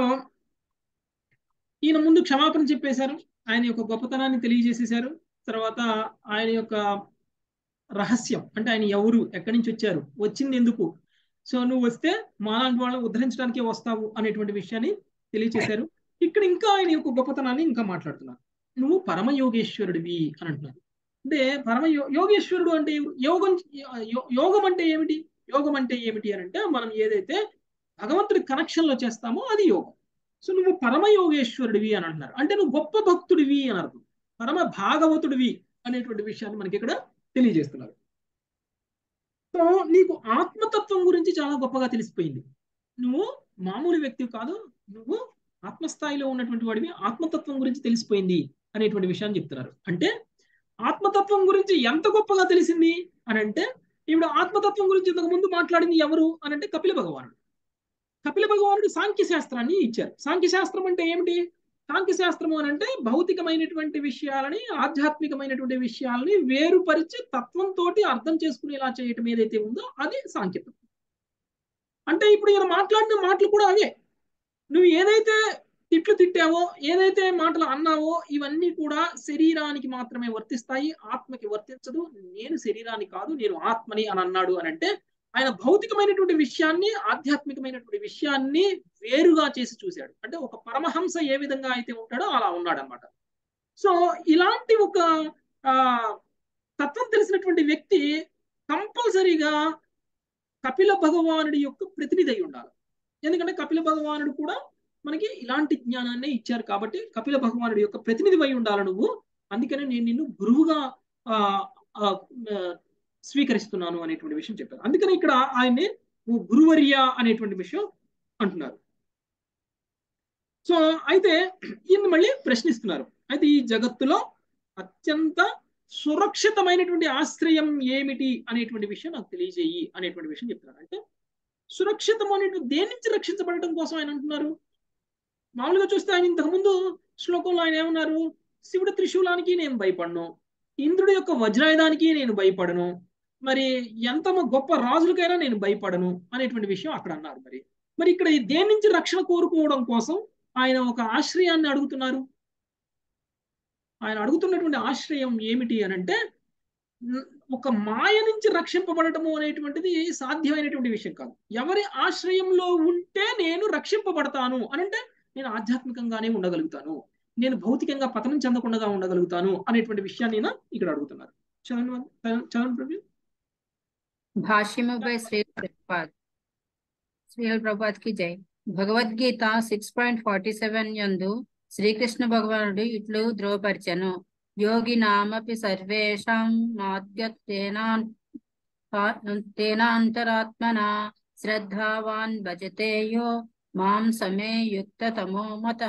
[SPEAKER 2] ఈయన ముందు క్షమాపణ చెప్పేశారు. ఆయన యొక్క గొప్పతనాన్ని తెలియజేసేశారు. తర్వాత ఆయన యొక్క రహస్యం. అంటే ఆయన ఎవరు? ఎక్కడి నుంచి వచ్చారు? వచ్చింది ఎందుకు? సో నువ్వు వస్తే మాలాంటి వాళ్ళని ఉద్ధరించడానికి వస్తావు అనేటువంటి విషయాన్ని తెలియచేశారు. ఇక్కడ ఇంకా ఆయన యొక్క గొప్పతనాన్ని ఇంకా మాట్లాడుతున్నారు. నువ్వు పరమ యోగేశ్వరుడివి అని అంటున్నారు. అంటే పరమ యోగేశ్వరుడు అంటే యోగం యోగం అంటే ఏమిటి? యోగం అంటే ఏమిటి అని అంటే మనం ఏదైతే భగవంతుడి కనెక్షన్లో చేస్తామో అది యోగం. సో నువ్వు పరమ యోగేశ్వరుడివి అని అంటున్నారు. అంటే నువ్వు గొప్ప భక్తుడివి అని అర్థం. పరమ భాగవతుడివి అనేటువంటి విషయాన్ని మనకి ఇక్కడ తెలియజేస్తున్నారు. సో నీకు ఆత్మతత్వం గురించి చాలా గొప్పగా తెలిసిపోయింది. నువ్వు మామూలు వ్యక్తి కాదు నువ్వు ఆత్మస్థాయిలో ఉన్నటువంటి వాడివి ఆత్మతత్వం గురించి తెలిసిపోయింది అనేటువంటి విషయాన్ని చెప్తున్నారు. అంటే ఆత్మతత్వం గురించి ఎంత గొప్పగా తెలిసింది అని అంటే ఇప్పుడు ఆత్మతత్వం గురించి ఇంతకు ముందు మాట్లాడింది ఎవరు అని అంటే కపిల భగవానుడు. కపిల భగవానుడు సాంఖ్య శాస్త్రాన్ని ఇచ్చారు. సాంఖ్య శాస్త్రం అంటే ఏమిటి? సాంఖ్య శాస్త్రము అని అంటే భౌతికమైనటువంటి విషయాలని ఆధ్యాత్మికమైనటువంటి విషయాలని వేరుపరిచి తత్వంతో అర్థం చేసుకునేలా చేయటం ఏదైతే ఉందో అది సాంఖ్యతం అంటే ఇప్పుడు ఈయన మాట్లాడిన మాటలు కూడా అవే. నువ్వు ఏదైతే తిట్లు తిట్టావో ఏదైతే మాటలు అన్నావో ఇవన్నీ కూడా శరీరానికి మాత్రమే వర్తిస్తాయి ఆత్మకి వర్తించదు. నేను శరీరాన్ని కాదు నేను ఆత్మని అని అన్నాడు అని అంటే ఆయన భౌతికమైనటువంటి విషయాన్ని ఆధ్యాత్మికమైనటువంటి విషయాన్ని వేరుగా చేసి చూశాడు. అంటే ఒక పరమహంస ఏ విధంగా అయితే ఉంటాడో అలా ఉన్నాడనమాట సో ఇలాంటి ఒక ఆ తత్వం తెలిసినటువంటి వ్యక్తి కంపల్సరీగా కపిల భగవానుడి యొక్క ప్రతినిధి అయి ఉండాలి. ఎందుకంటే కపిల భగవానుడు కూడా మనకి ఇలాంటి జ్ఞానాన్ని ఇచ్చారు కాబట్టి కపిల భగవానుడి యొక్క ప్రతినిధి అయి ఉండాలి నువ్వు. అందుకనే నేను నిన్ను గురువుగా ఆ, స్వీకరిస్తున్నాను అనేటువంటి విషయం చెప్పారు. అందుకని ఇక్కడ ఆయన్ని గురువర్య అనేటువంటి విషయం అంటున్నారు. సో అయితే ఈయన మళ్ళీ ప్రశ్నిస్తున్నారు. అయితే ఈ జగత్తులో అత్యంత సురక్షితమైనటువంటి ఆశ్రయం ఏమిటి అనేటువంటి విషయం నాకు తెలియజేయి అనేటువంటి విషయం చెప్తున్నారు. అంటే సురక్షితం అనేటువంటి దేని నుంచి రక్షించబడటం కోసం ఆయన అంటున్నారు? మామూలుగా చూస్తే ఆయన ఇంతకుముందు శ్లోకంలో ఆయన ఏమన్నారు? శివుడి త్రిశూలానికి నేను భయపడను. ఇంద్రుడి యొక్క వజ్రాయుధానికి నేను భయపడను. మరి ఎంత గొప్ప రాజులకైనా నేను భయపడను అనేటువంటి విషయం అక్కడ అన్నారు మరి. మరి ఇక్కడ దేని నుంచి రక్షణ కోరుకోవడం కోసం ఆయన ఒక ఆశ్రయాన్ని అడుగుతున్నారు? ఆయన అడుగుతున్నటువంటి ఆశ్రయం ఏమిటి అని అంటే ఒక మాయ నుంచి రక్షింపబడటము అనేటువంటిది సాధ్యమైనటువంటి విషయం కాదు. ఎవరి ఆశ్రయంలో ఉంటే నేను రక్షింపబడతాను అని అంటే నేను ఆధ్యాత్మికంగానే ఉండగలుగుతాను. నేను భౌతికంగా పతనం చెందకుండా ఉండగలుగుతాను అనేటువంటి విషయాన్ని ఇక్కడ అడుగుతున్నారు. చదవండి చదవండి ప్రభు
[SPEAKER 7] భాష్యముపై శ్రీ ప్రభుపాద్ శ్రీ ప్రభుపాద్కి జై Bhagavad Gita six point forty seven యందు శ్రీకృష్ణ భగవానుడు ఇట్లు ధ్రువపరిచెను యోగి నామపి సర్వేషాం తేనాంతరాత్మన శ్రద్ధావాన్ భజతేయో మాం సమే యుక్తతమో మత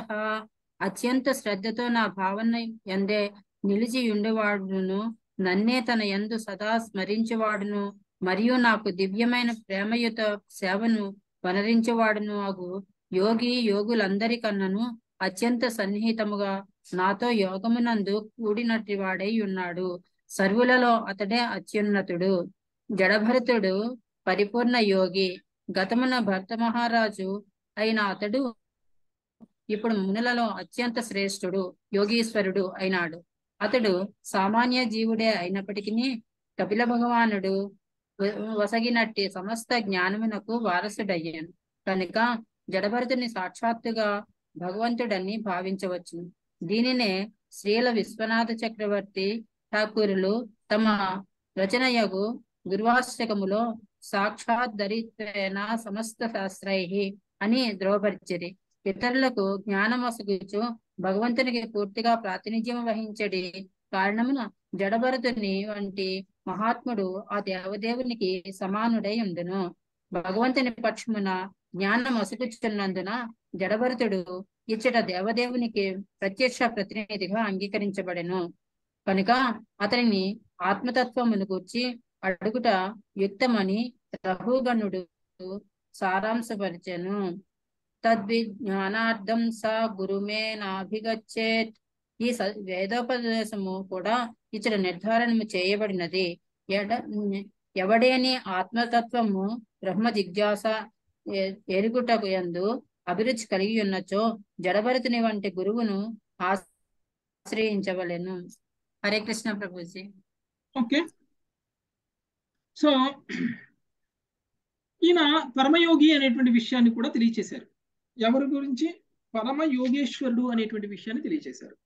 [SPEAKER 7] అత్యంత శ్రద్ధతో నా భావన ఎందే నిలిచి ఉండేవాడును నన్నే తన యందు సదా స్మరించేవాడును మరియు నాకు దివ్యమైన ప్రేమయుత సేవను వనరించేవాడును అగు యోగి యోగులందరికన్నను అత్యంత సన్నిహితముగా నాతో యోగమునందు కూడినట్టి వాడై ఉన్నాడు. సర్వులలో అతడే అత్యున్నతుడు. జడభరతుడు పరిపూర్ణ యోగి. గతమున భర్త మహారాజు అయిన అతడు ఇప్పుడు మునులలో అత్యంత శ్రేష్ఠుడు యోగీశ్వరుడు అయినాడు. అతడు సామాన్య జీవుడే అయినప్పటికీ కపిల భగవానుడు. వసగినట్టి సమస్త జ్ఞానమునకు వారసుడయ్యాను. కనుక జడభరతుని సాక్షాత్తుగా భగవంతుడని భావించవచ్చు. దీనినే శ్రీల విశ్వనాథ చక్రవర్తి ఠాకూరులు తమ రచనయగు గురువాష్టకములో సాక్షాత్ దరిత్రేణ సమస్త శాస్త్రై అని ధ్రువపరిచిరి. ఇతరులకు జ్ఞానమొసగుచు భగవంతునికి పూర్తిగా ప్రాతినిధ్యం వహించడి కారణమున జడభరతుని వంటి మహాత్ముడు ఆ దేవదేవునికి సమానుడై ఉండును. భగవంతుని పక్షమున జ్ఞానం అసుకుచున్నందున జడభరతుడు ఇచ్చట దేవదేవునికి ప్రత్యక్ష ప్రతినిధిగా అంగీకరించబడెను. కనుక అతనిని ఆత్మతత్వమును గూర్చి అడుగుట యుక్తమని రఘుగణుడు సారాంశపరిచెను. తద్విజ్ఞానార్థం స గురుమే నాభిగచ్చేత్ ఈ వేదోపదేశము కూడా ఇచ్చట నిర్ధారణము చేయబడినది. ఎడ ఎవడేని ఆత్మతత్వము బ్రహ్మ జిజ్ఞాస ఎరుగుటకు ఎందు అభిరుచి కలిగి ఉన్నచో జడభరతుని వంటి గురువును ఆశ్రయించవలెను. హరే కృష్ణ ప్రభుజీ.
[SPEAKER 2] ఓకే. సో ఈయన పరమయోగి అనేటువంటి విషయాన్ని కూడా తెలియచేశారు. ఎవరి గురించి? పరమ యోగేశ్వరుడు అనేటువంటి విషయాన్ని తెలియచేశారు.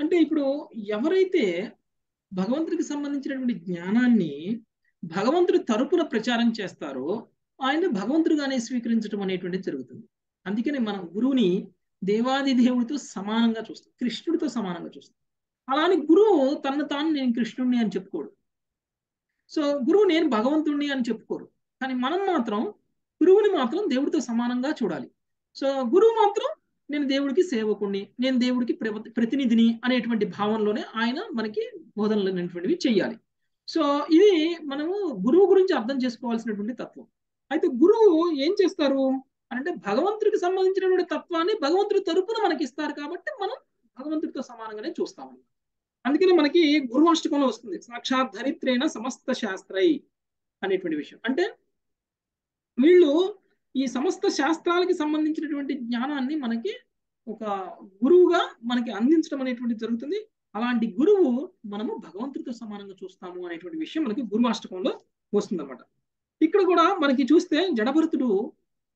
[SPEAKER 2] అంటే ఇప్పుడు ఎవరైతే భగవంతుడికి సంబంధించినటువంటి జ్ఞానాన్ని భగవంతుడి తరపున ప్రచారం చేస్తారో ఆయన భగవంతుడిగానే స్వీకరించడం అనేటువంటిది జరుగుతుంది. అందుకనే మనం గురువుని దేవాది దేవుడితో సమానంగా చూస్తాం కృష్ణుడితో సమానంగా చూస్తాం. అలానే గురువు తను తాను నేను కృష్ణుడిని అని చెప్పుకోడు. సో గురువు నేను భగవంతుడిని అని చెప్పుకోరు. కానీ మనం మాత్రం గురువుని మాత్రం దేవుడితో సమానంగా చూడాలి. సో గురువు మాత్రం నేను దేవుడికి సేవకుణ్ణి నేను దేవుడికి ప్రతినిధిని అనేటువంటి భావనలోనే ఆయన మనకి బోధనలు అనేటువంటివి చెయ్యాలి. సో ఇది మనము గురువు గురించి అర్థం చేసుకోవాల్సినటువంటి తత్వం. అయితే గురువు ఏం చేస్తారు? అంటే భగవంతుడికి సంబంధించినటువంటి తత్వాన్ని భగవంతుడి తరపున మనకి ఇస్తారు కాబట్టి మనం భగవంతుడితో సమానంగానే చూస్తాం అందుకని మనకి గురువాష్టకంలో వస్తుంది. సాక్షాత్ ధరిత్రేణ సమస్త శాస్త్రై అనేటువంటి విషయం. అంటే వీళ్ళు ఈ సమస్త శాస్త్రాలకి సంబంధించినటువంటి జ్ఞానాన్ని మనకి ఒక గురువుగా మనకి అందించడం అనేటువంటి జరుగుతుంది. అలాంటి గురువు మనము భగవంతుడితో సమానంగా చూస్తాము అనేటువంటి విషయం మనకి గురువాష్టకంలో వస్తుంది అనమాట ఇక్కడ కూడా మనకి చూస్తే జడభరతుడు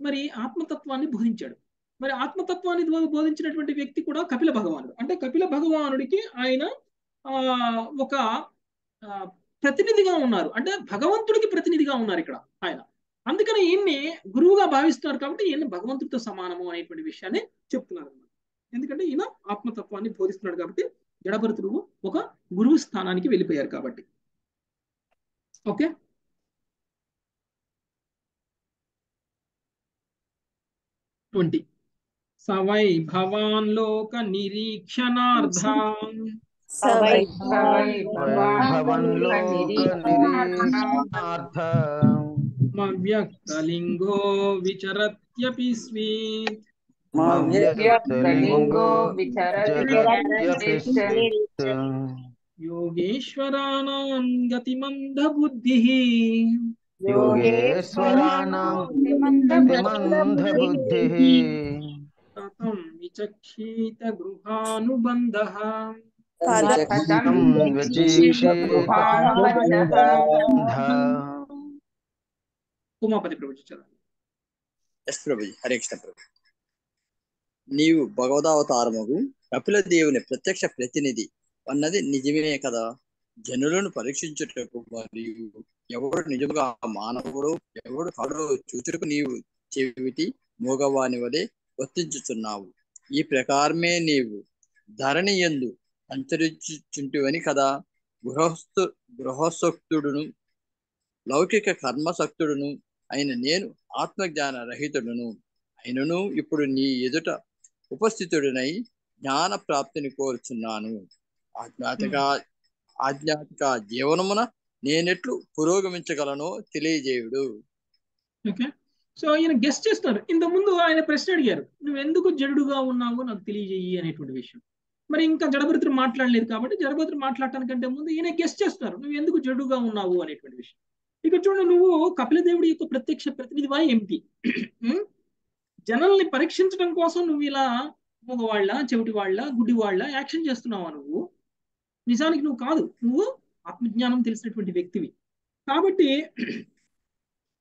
[SPEAKER 2] మరి ఆత్మతత్వాన్ని బోధించాడు. మరి ఆత్మతత్వాన్ని బోధించినటువంటి వ్యక్తి కూడా కపిల భగవానుడు. అంటే కపిల భగవానుడికి ఆయన ఆ ఒక ప్రతినిధిగా ఉన్నారు. అంటే భగవంతుడికి ప్రతినిధిగా ఉన్నారు ఇక్కడ ఆయన. అందుకని ఈయన్ని గురువుగా భావిస్తున్నారు కాబట్టి ఈయన భగవంతుడితో సమానము అనేటువంటి విషయాన్ని చెప్తున్నారు అనమాట ఎందుకంటే ఈయన ఆత్మతత్వాన్ని బోధిస్తున్నాడు కాబట్టి జడభరతుడు ఒక గురువు స్థానానికి వెళ్ళిపోయారు కాబట్టి. ఓకే? ట్వంటీ. సవై భవాన్ లోక నిరీక్షణార్థం.
[SPEAKER 3] సవై
[SPEAKER 2] मव्यक्तलिङ्गो विचरत्यपि
[SPEAKER 5] स्वीत्
[SPEAKER 2] मव्यक्तलिङ्गो विचरत्यपि
[SPEAKER 5] योगेश्वराणां गतिमन्दबुद्धिः।
[SPEAKER 2] योगेश्वराणां गतिमन्दबुद्धिः कथं
[SPEAKER 5] विचक्षीतगृहानुबन्धः। कथं
[SPEAKER 2] ఉమాపతి ప్రభుజీ చదువు
[SPEAKER 8] ఎస్ ప్రభుజీ హరే కృష్ణ ప్రభు నీవు భగవదావతారముగు కపిల దేవుని ప్రత్యక్ష ప్రతినిధి అన్నది నిజమే కదా జనులను పరీక్షించుటకు మరియు ఎవడు నిజముగా మానవుడు ఎవడు కాడో చూచుటకు నీవు చెవిటి మూగవాని వలె వర్తించుచున్నావు. ఈ ప్రకారమే నీవు ధరణి ఎందు సంచరించుచుంటివని కదా? గృహస్థు గృహసక్తుడును లౌకిక కర్మసక్తుడును అయిన నేను ఆత్మజ్ఞాన రహితుడును. అయినను ఇప్పుడు నీ ఎదుట ఉపస్థితుడినై జ్ఞాన ప్రాప్తిని కోరుచున్నాను. ఆధ్యాత్మిక ఆధ్యాత్మిక జీవనమున నేనెట్లు పురోగమించగలనో తెలియజేయుడు.
[SPEAKER 2] ఓకే. సో ఈయన గెస్ట్ చేస్తున్నారు ఇంత ముందు ఆయన ప్రశ్న అడిగారు. నువ్వు ఎందుకు జడుగా ఉన్నావో నాకు తెలియజేయి అనేటువంటి విషయం. మరి ఇంకా జడభద్రుడు మాట్లాడలేదు కాబట్టి జడభద్రుడు మాట్లాడటానికంటే ముందు ఈయన గెస్ట్ చేస్తున్నారు నువ్వు ఎందుకు జడుగా ఉన్నావు? అనేటువంటి విషయం. ఇక్కడ చూడండి నువ్వు కపిలదేవుడి యొక్క ప్రత్యక్ష ప్రతినిధివా ఏమిటి జనల్ని పరీక్షించడం కోసం నువ్వు ఇలా మగవాళ్ళ చెవిటి వాళ్ళ గుడ్డి వాళ్ళ యాక్షన్ చేస్తున్నావా నువ్వు? నిజానికి నువ్వు కాదు. నువ్వు ఆత్మజ్ఞానం తెలిసినటువంటి వ్యక్తివి. కాబట్టి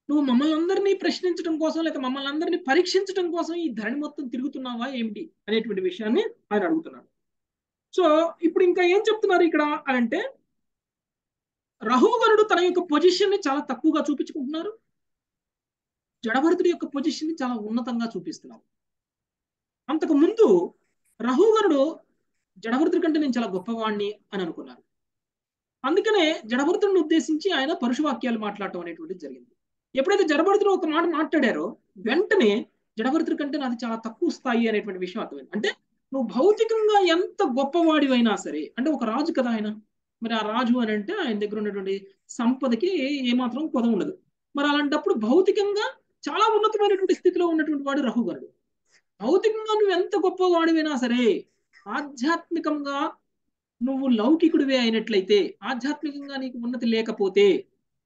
[SPEAKER 2] నువ్వు మమ్మల్ని అందరినీ ప్రశ్నించడం కోసం లేక మమ్మల్ని అందరినీ పరీక్షించడం కోసం ఈ ధరణి మొత్తం తిరుగుతున్నావా ఏమిటి అనేటువంటి విషయాన్ని ఆయన అడుగుతున్నాడు. సో ఇప్పుడు ఇంకా ఏం చెప్తున్నారు ఇక్కడ అని అంటే రహువరుడు తన యొక్క పొజిషన్ని చాలా తక్కువగా చూపించుకుంటున్నారు. జడభరతుడి యొక్క పొజిషన్ని చాలా ఉన్నతంగా చూపిస్తున్నారు. అంతకు ముందు రహువరుడు జడభరతుడి కంటే నేను చాలా గొప్పవాణ్ణి అని అనుకున్నారు అందుకనే జడభరతుడిని ఉద్దేశించి ఆయన పరుషవాక్యాలు మాట్లాడటం అనేటువంటిది జరిగింది. ఎప్పుడైతే జడభరతుడు ఒక మాట మాట్లాడారో వెంటనే జడభరతుడి కంటే నాది చాలా తక్కువ స్థాయి అనేటువంటి విషయం అర్థమైంది. అంటే నువ్వు భౌతికంగా ఎంత గొప్పవాడివైనా సరే అంటే ఒక రాజు కదా ఆయన మరి ఆ రాజు అని అంటే ఆయన దగ్గర ఉన్నటువంటి సంపదకి ఏమాత్రం పదం ఉండదు. మరి అలాంటప్పుడు భౌతికంగా చాలా ఉన్నతమైనటువంటి స్థితిలో ఉన్నటువంటి వాడు రహుగరుడు భౌతికంగా నువ్వు ఎంత గొప్పవాడివైనా సరే ఆధ్యాత్మికంగా నువ్వు లౌకికుడివే అయినట్లయితే ఆధ్యాత్మికంగా నీకు ఉన్నతి లేకపోతే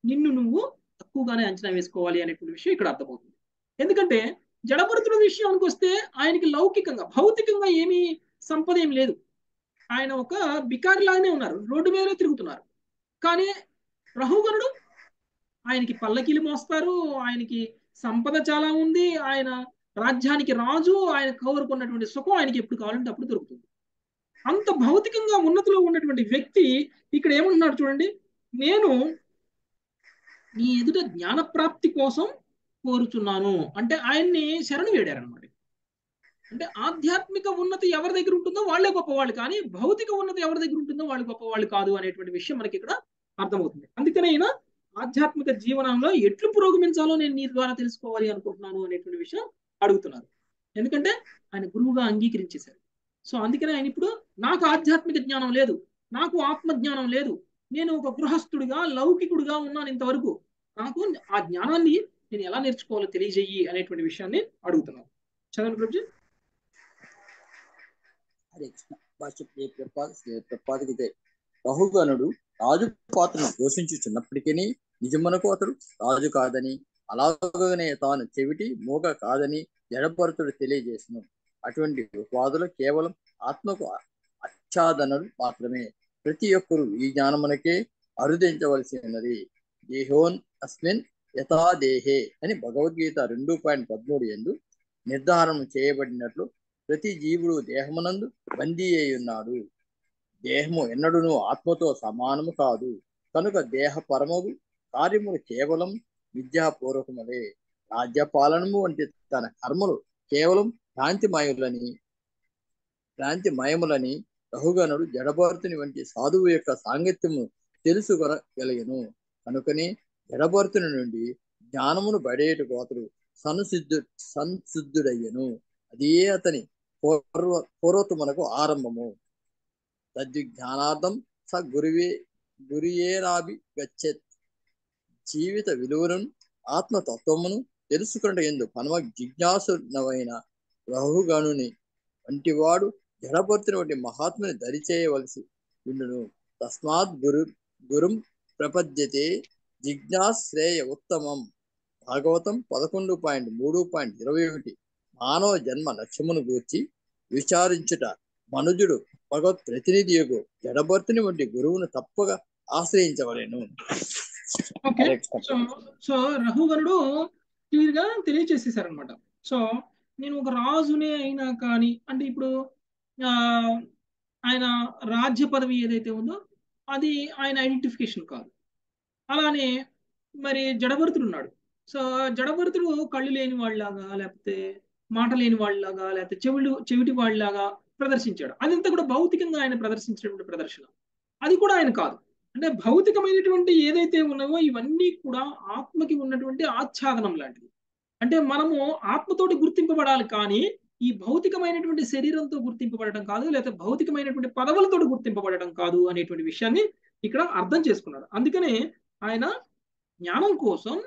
[SPEAKER 2] నిన్ను నువ్వు తక్కువగానే అంచనా వేసుకోవాలి అనేటువంటి విషయం ఇక్కడ అర్థమవుతుంది. ఎందుకంటే జడభరతుడి విషయానికి వస్తే ఆయనకి లౌకికంగా భౌతికంగా ఏమీ సంపద ఏం లేదు. ఆయన ఒక బికారి లాగానే ఉన్నారు. రోడ్డు మీద తిరుగుతున్నారు. కానీ రహుగరుడు ఆయనకి పల్లకీలు మోస్తారు. ఆయనకి సంపద చాలా ఉంది. ఆయన రాజ్యానికి రాజు. ఆయన కోరుకున్నటువంటి సుఖం ఆయనకి ఎప్పుడు కావాలంటే అప్పుడు దొరుకుతుంది. అంత భౌతికంగా ఉన్నతిలో ఉన్నటువంటి వ్యక్తి ఇక్కడ ఏమంటున్నాడు చూడండి. నేను నీ ఎదుట జ్ఞానప్రాప్తి కోసం కోరుచున్నాను. అంటే ఆయన్ని శరణు వేడారనమాట అంటే ఆధ్యాత్మిక ఉన్నతి ఎవరి దగ్గర ఉంటుందో వాళ్ళే గొప్పవాళ్ళు. కానీ భౌతిక ఉన్నతి ఎవరి దగ్గర ఉంటుందో వాళ్ళు గొప్పవాళ్ళు కాదు అనేటువంటి విషయం మనకి ఇక్కడ అర్థమవుతుంది. అందుకనే అయినా ఆధ్యాత్మిక జీవనంలో ఎట్లు పురోగమించాలో నేను నీ ద్వారా తెలుసుకోవాలి అనుకుంటున్నాను అనేటువంటి విషయం అడుగుతున్నారు. ఎందుకంటే ఆయన గురువుగా అంగీకరించేశారు. సో అందుకనే ఆయన ఇప్పుడు నాకు ఆధ్యాత్మిక జ్ఞానం లేదు నాకు ఆత్మ జ్ఞానం లేదు నేను ఒక గృహస్థుడిగా లౌకికుడిగా ఉన్నాను ఇంతవరకు. నాకు ఆ జ్ఞానాన్ని నేను ఎలా నేర్చుకోవాలో తెలియజేయి అనేటువంటి విషయాన్ని అడుగుతున్నాను చదవండి ప్రభుజీ.
[SPEAKER 8] హరే కృష్ణ భాష్య ప్రపాద ప్రపాదకితే ప్రపాదకి రాజు పాత్రను పోషించుచున్నప్పటికీ నిజమునకు అతడు రాజు కాదని అలాగనే తాను చెవిటి మూగ కాదని జడభరతుడు తెలియజేసిన. అటువంటి ఉపాధులు కేవలం ఆత్మకు ఆచ్ఛాదనలు మాత్రమే. ప్రతి ఒక్కరూ ఈ జ్ఞానమునకే అరుదించవలసి ఉన్నది దేహోన్ అస్మిన్ యథా దేహే అని భగవద్గీత రెండు పాయింట్ పదమూడు ఎందు నిర్ధారణ చేయబడినట్లు ప్రతి జీవుడు దేహమునందు బందీ అయి ఉన్నాడు దేహము ఎన్నడూను ఆత్మతో సమానము కాదు. కనుక దేహ పరమగు కార్యములు కేవలం విద్యాపూర్వకములే. రాజ్యపాలనము వంటి తన కర్మలు కేవలం భ్రాంతిమయులని భ్రాంతిమయములని రహుగణుడు జడభరతుని వంటి సాధువు యొక్క సాంగత్యము తెలుసుకొనగలిగను. కనుకనే జడభరతుని నుండి జ్ఞానమును బడేటు కోతడు సంసిద్ధు సంసిద్ధుడయ్యను అదే అతని పూర్వ పూర్వతమునకు ఆరంభము. తద్విజ్ఞానార్థం స గురువే గురియేరాభి గచ్చేత్ జీవిత విలువలను ఆత్మతత్వమును తెలుసుకున్న ఎందు పనమ జిజ్ఞాసునమైన రహుగణుని వంటివాడు జడభర్తుని వంటి మహాత్ముని దరిచేయవలసి ఉండును. తస్మాత్ గురు గురుం ప్రపద్యతే జిజ్ఞాశ్రేయ ఉత్తమం. భాగవతం పదకొండు పాయింట్ మూడు పాయింట్ ఇరవై ఒకటి మానవ జన్మ లక్ష్యమును గూర్చి విచారించుట. మనుజుడు భగవత్ ప్రతినిధియగు జడభర్తుని వంటి గురువును తప్పక ఆశ్రయించవలేను.
[SPEAKER 2] సో సో రఘుగణుడు క్లియర్గా తెలియచేసేసారనమాట సో నేను ఒక రాజునే అయినా కానీ అంటే ఇప్పుడు ఆయన రాజ్య పదవి ఏదైతే ఉందో అది ఆయన ఐడెంటిఫికేషన్ కాదు. అలానే మరి జడభరతుడు ఉన్నాడు. సో జడభరతుడు కళ్ళు లేని వాళ్ళలాగా లేకపోతే మాట లేని వాళ్ళలాగా లేకపోతే చెవులు చెవిటి వాళ్ళలాగా ప్రదర్శించాడు. అదంతా కూడా భౌతికంగా ఆయన ప్రదర్శించినటువంటి ప్రదర్శన. అది కూడా ఆయన కాదు. అంటే భౌతికమైనటువంటి ఏదైతే ఉన్నావో ఇవన్నీ కూడా ఆత్మకి ఉన్నటువంటి ఆచ్ఛాదనం లాంటిది. అంటే మనము ఆత్మతోటి గుర్తింపబడాలి కానీ ఈ భౌతికమైనటువంటి శరీరంతో గుర్తింపబడటం కాదు లేకపోతే భౌతికమైనటువంటి పదవులతో గుర్తింపబడటం కాదు అనేటువంటి విషయాన్ని ఇక్కడ అర్థం చేసుకున్నాడు. అందుకనే ఆయన జ్ఞానం కోసం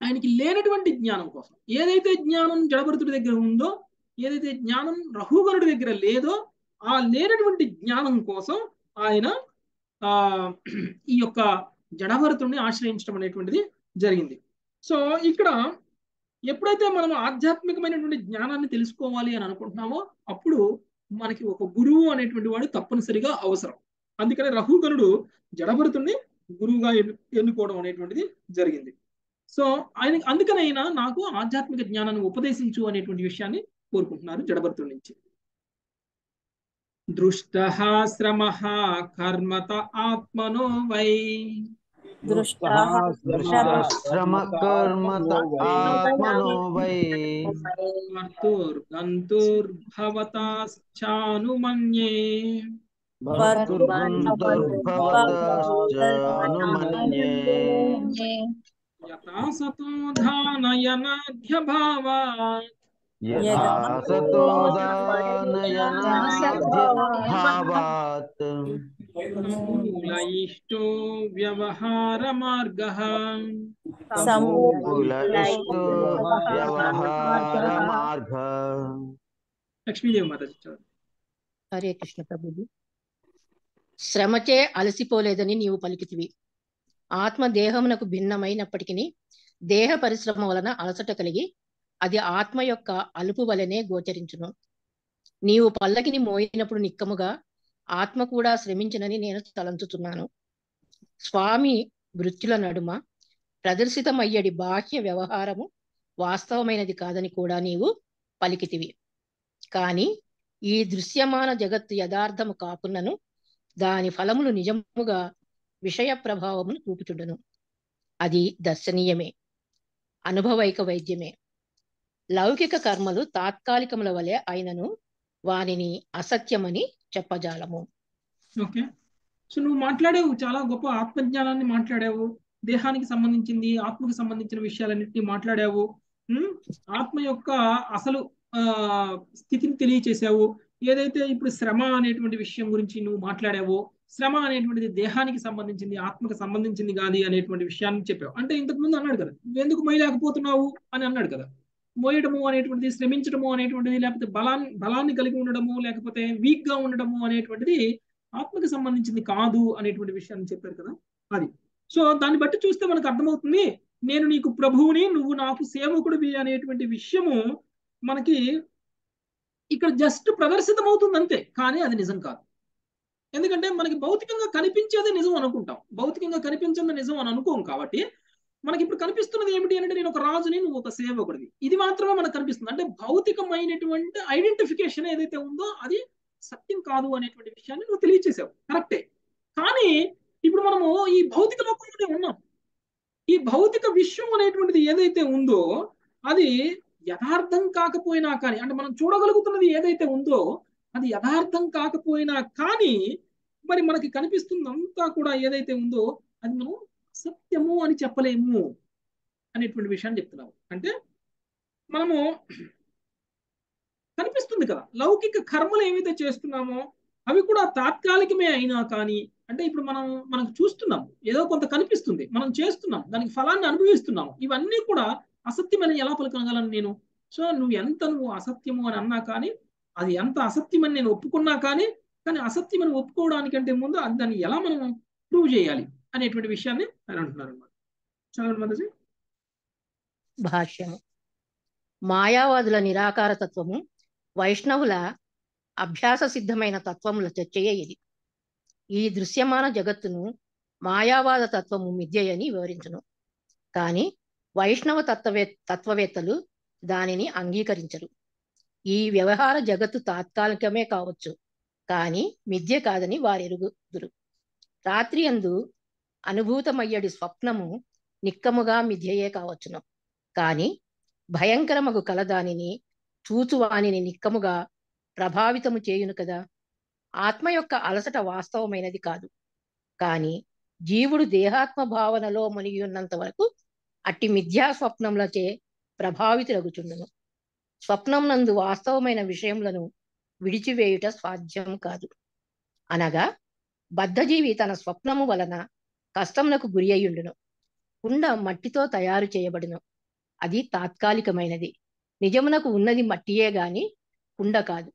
[SPEAKER 2] ఆయనకి లేనటువంటి జ్ఞానం కోసం. ఏదైతే జ్ఞానం జడభరతుడి దగ్గర ఉందో ఏదైతే జ్ఞానం రహుగరుడి దగ్గర లేదో ఆ లేనటువంటి జ్ఞానం కోసం ఆయన ఆ ఈ యొక్క జడభరతుడిని ఆశ్రయించడం అనేటువంటిది జరిగింది. సో ఇక్కడ ఎప్పుడైతే మనం ఆధ్యాత్మికమైనటువంటి జ్ఞానాన్ని తెలుసుకోవాలి అని అనుకుంటున్నామో అప్పుడు మనకి ఒక గురువు అనేటువంటి వాడు తప్పనిసరిగా అవసరం. అందుకనే రఘుగణుడు జడభరతుడిని గురువుగా ఎన్ను ఎన్నుకోవడం అనేటువంటిది జరిగింది. సో ఆయన అందుకనైనా నాకు ఆధ్యాత్మిక జ్ఞానాన్ని ఉపదేశించు అనేటువంటి విషయాన్ని కోరుకుంటున్నారు జడభరతుడి నుంచి. దృష్ట శ్రమ కర్మత ఆత్మనో వై.
[SPEAKER 5] శ్రమ కర్మత ఆత్మనో వై
[SPEAKER 2] వర్తుర్గంతుర్భవతాశ్చానుమన్యే
[SPEAKER 5] భర్తుర్గంతుర్భవతశ్చానుమన్యే
[SPEAKER 2] యథా సతో ధానయనాధ్యభావాత్
[SPEAKER 5] యథా సతో దానయనాధ్యభావాత్
[SPEAKER 2] సమూల ఇష్టో వ్యవహార మార్గ
[SPEAKER 5] సమూల ఇష్టో వ్యవహార మార్గ
[SPEAKER 2] లక్ష్మీదేవి మాత చదువు.
[SPEAKER 1] హరే కృష్ణ ప్రభుజీ శ్రమచే అలసిపోలేదని నీవు పలికితివి ఆత్మ దేహమునకు భిన్నమైనప్పటికీ దేహ పరిశ్రమ వలన అలసట కలిగి అది ఆత్మ యొక్క అలుపు వలనే గోచరించును. నీవు పల్లకిని మోయినప్పుడు నిక్కముగా ఆత్మ కూడా శ్రమించినని నేను తలంచుతున్నాను. స్వామి వృత్తుల నడుమ ప్రదర్శితమయ్యడి బాహ్య వ్యవహారము వాస్తవమైనది కాదని కూడా నీవు పలికితివి. కానీ ఈ దృశ్యమాన జగత్తు యథార్థము కాకున్నను దాని ఫలములు నిజముగా విషయ ప్రభావమును చూపుచుండును. అది దర్శనీయమే. అనుభవైక వైద్యమే. లౌకిక కర్మలు తాత్కాలికముల వలె అయినను వానిని అసత్యమని చెప్పజాలము.
[SPEAKER 2] ఓకే. సో నువ్వు మాట్లాడావు చాలా గొప్ప ఆత్మజ్ఞానాన్ని మాట్లాడావు. దేహానికి సంబంధించింది ఆత్మకు సంబంధించిన విషయాలన్నింటినీ మాట్లాడావు. ఆత్మ యొక్క అసలు ఆ స్థితిని తెలియచేశావు. ఏదైతే ఇప్పుడు శ్రమ అనేటువంటి విషయం గురించి నువ్వు మాట్లాడావో శ్రమ అనేటువంటిది దేహానికి సంబంధించింది ఆత్మకు సంబంధించింది కాదు అనేటువంటి విషయాన్ని చెప్పావు. అంటే ఇంతకు ముందు అన్నాడు కదా ఎందుకు మొయ్యలేకపోతున్నావు? అని అన్నాడు కదా. మోయడము అనేటువంటిది శ్రమించడము అనేటువంటిది లేకపోతే బలాన్ని బలాన్ని కలిగి ఉండడము లేకపోతే వీక్గా ఉండడము అనేటువంటిది ఆత్మకి సంబంధించింది కాదు అనేటువంటి విషయాన్ని చెప్పారు కదా అది. సో దాన్ని బట్టి చూస్తే మనకు అర్థమవుతుంది నేను నీకు ప్రభువుని నువ్వు నాకు సేవకుడివి అనేటువంటి విషయము మనకి ఇక్కడ జస్ట్ ప్రదర్శితమవుతుంది అంతే కానీ అది నిజం కాదు. ఎందుకంటే మనకి భౌతికంగా కనిపించేదే నిజం అనుకుంటాం. భౌతికంగా కనిపించింది నిజం అని అనుకోం కాబట్టి మనకి ఇప్పుడు కనిపిస్తున్నది ఏమిటి అంటే నేను ఒక రాజుని నువ్వు ఒక సేవకుడివి. ఇది మాత్రమే మనకు కనిపిస్తుంది. అంటే భౌతికమైనటువంటి ఐడెంటిఫికేషన్ ఏదైతే ఉందో అది సత్యం కాదు అనేటువంటి విషయాన్ని నువ్వు తెలియచేసావు. కరెక్టే కానీ ఇప్పుడు మనము ఈ భౌతిక లోకంలోనే ఉన్నాం. ఈ భౌతిక విశ్వం అనేటువంటిది ఏదైతే ఉందో అది యథార్థం కాకపోయినా కానీ అంటే మనం చూడగలుగుతున్నది ఏదైతే ఉందో అది యథార్థం కాకపోయినా కానీ మరి మనకి కనిపిస్తుందంతా కూడా ఏదైతే ఉందో అది మనం సత్యము అని చెప్పలేము అనేటువంటి విషయాన్ని చెప్తున్నాము. అంటే మనము కనిపిస్తుంది కదా లౌకిక కర్మలు ఏవైతే చేస్తున్నామో అవి కూడా తాత్కాలికమే అయినా కానీ అంటే ఇప్పుడు మనం మనకు చూస్తున్నాం ఏదో కొంత కనిపిస్తుంది మనం చేస్తున్నాం దానికి ఫలాన్ని అనుభవిస్తున్నాము ఇవన్నీ కూడా అసత్యమని ఎలా పలకగలను నేను? సో నువ్వు ఎంత నువ్వు అసత్యము అని అన్నా కానీ అది ఎంత అసత్యమని నేను ఒప్పుకున్నా కానీ కానీ అసత్యమని ఒప్పుకోవడానికంటే ముందు దాన్ని ఎలా మనం ప్రూవ్ చేయాలి అనేటువంటి విషయాన్ని ఆయన అంటున్నారు అనమాట చదవండి
[SPEAKER 1] భాష్యము. మాయావాదుల నిరాకార తత్వము వైష్ణవుల అభ్యాస సిద్ధమైన తత్వముల చర్చయే ఇది. ఈ దృశ్యమాన జగత్తును మాయావాద తత్వము మిథ్యయని వివరించను. కానీ వైష్ణవ తత్వవే తత్వవేత్తలు దానిని అంగీకరించరు. ఈ వ్యవహార జగత్తు తాత్కాలికమే కావచ్చు. కాని మిథ్య కాదని వారెరుగుదురు. రాత్రి అందు అనుభూతమయ్యడి స్వప్నము నిక్కముగా మిథ్యయే కావచ్చును. కాని భయంకరమగు కల దానిని చూచువానిని నిక్కముగా ప్రభావితము చేయును కదా. ఆత్మ యొక్క అలసట వాస్తవమైనది కాదు. కాని జీవుడు దేహాత్మ భావనలో మునిగి ఉన్నంత వరకు అట్టి మిథ్యా స్వప్నములచే ప్రభావితులగుచుండును. స్వప్నం నందు వాస్తవమైన విషయములను విడిచివేయుట సాధ్యం కాదు. అనగా బద్ధజీవి తన స్వప్నము వలన కష్టములకు గురి అయ్యుండును. కుండ మట్టితో తయారు చేయబడును. అది తాత్కాలికమైనది. నిజమునకు ఉన్నది మట్టియే గాని కుండ కాదు.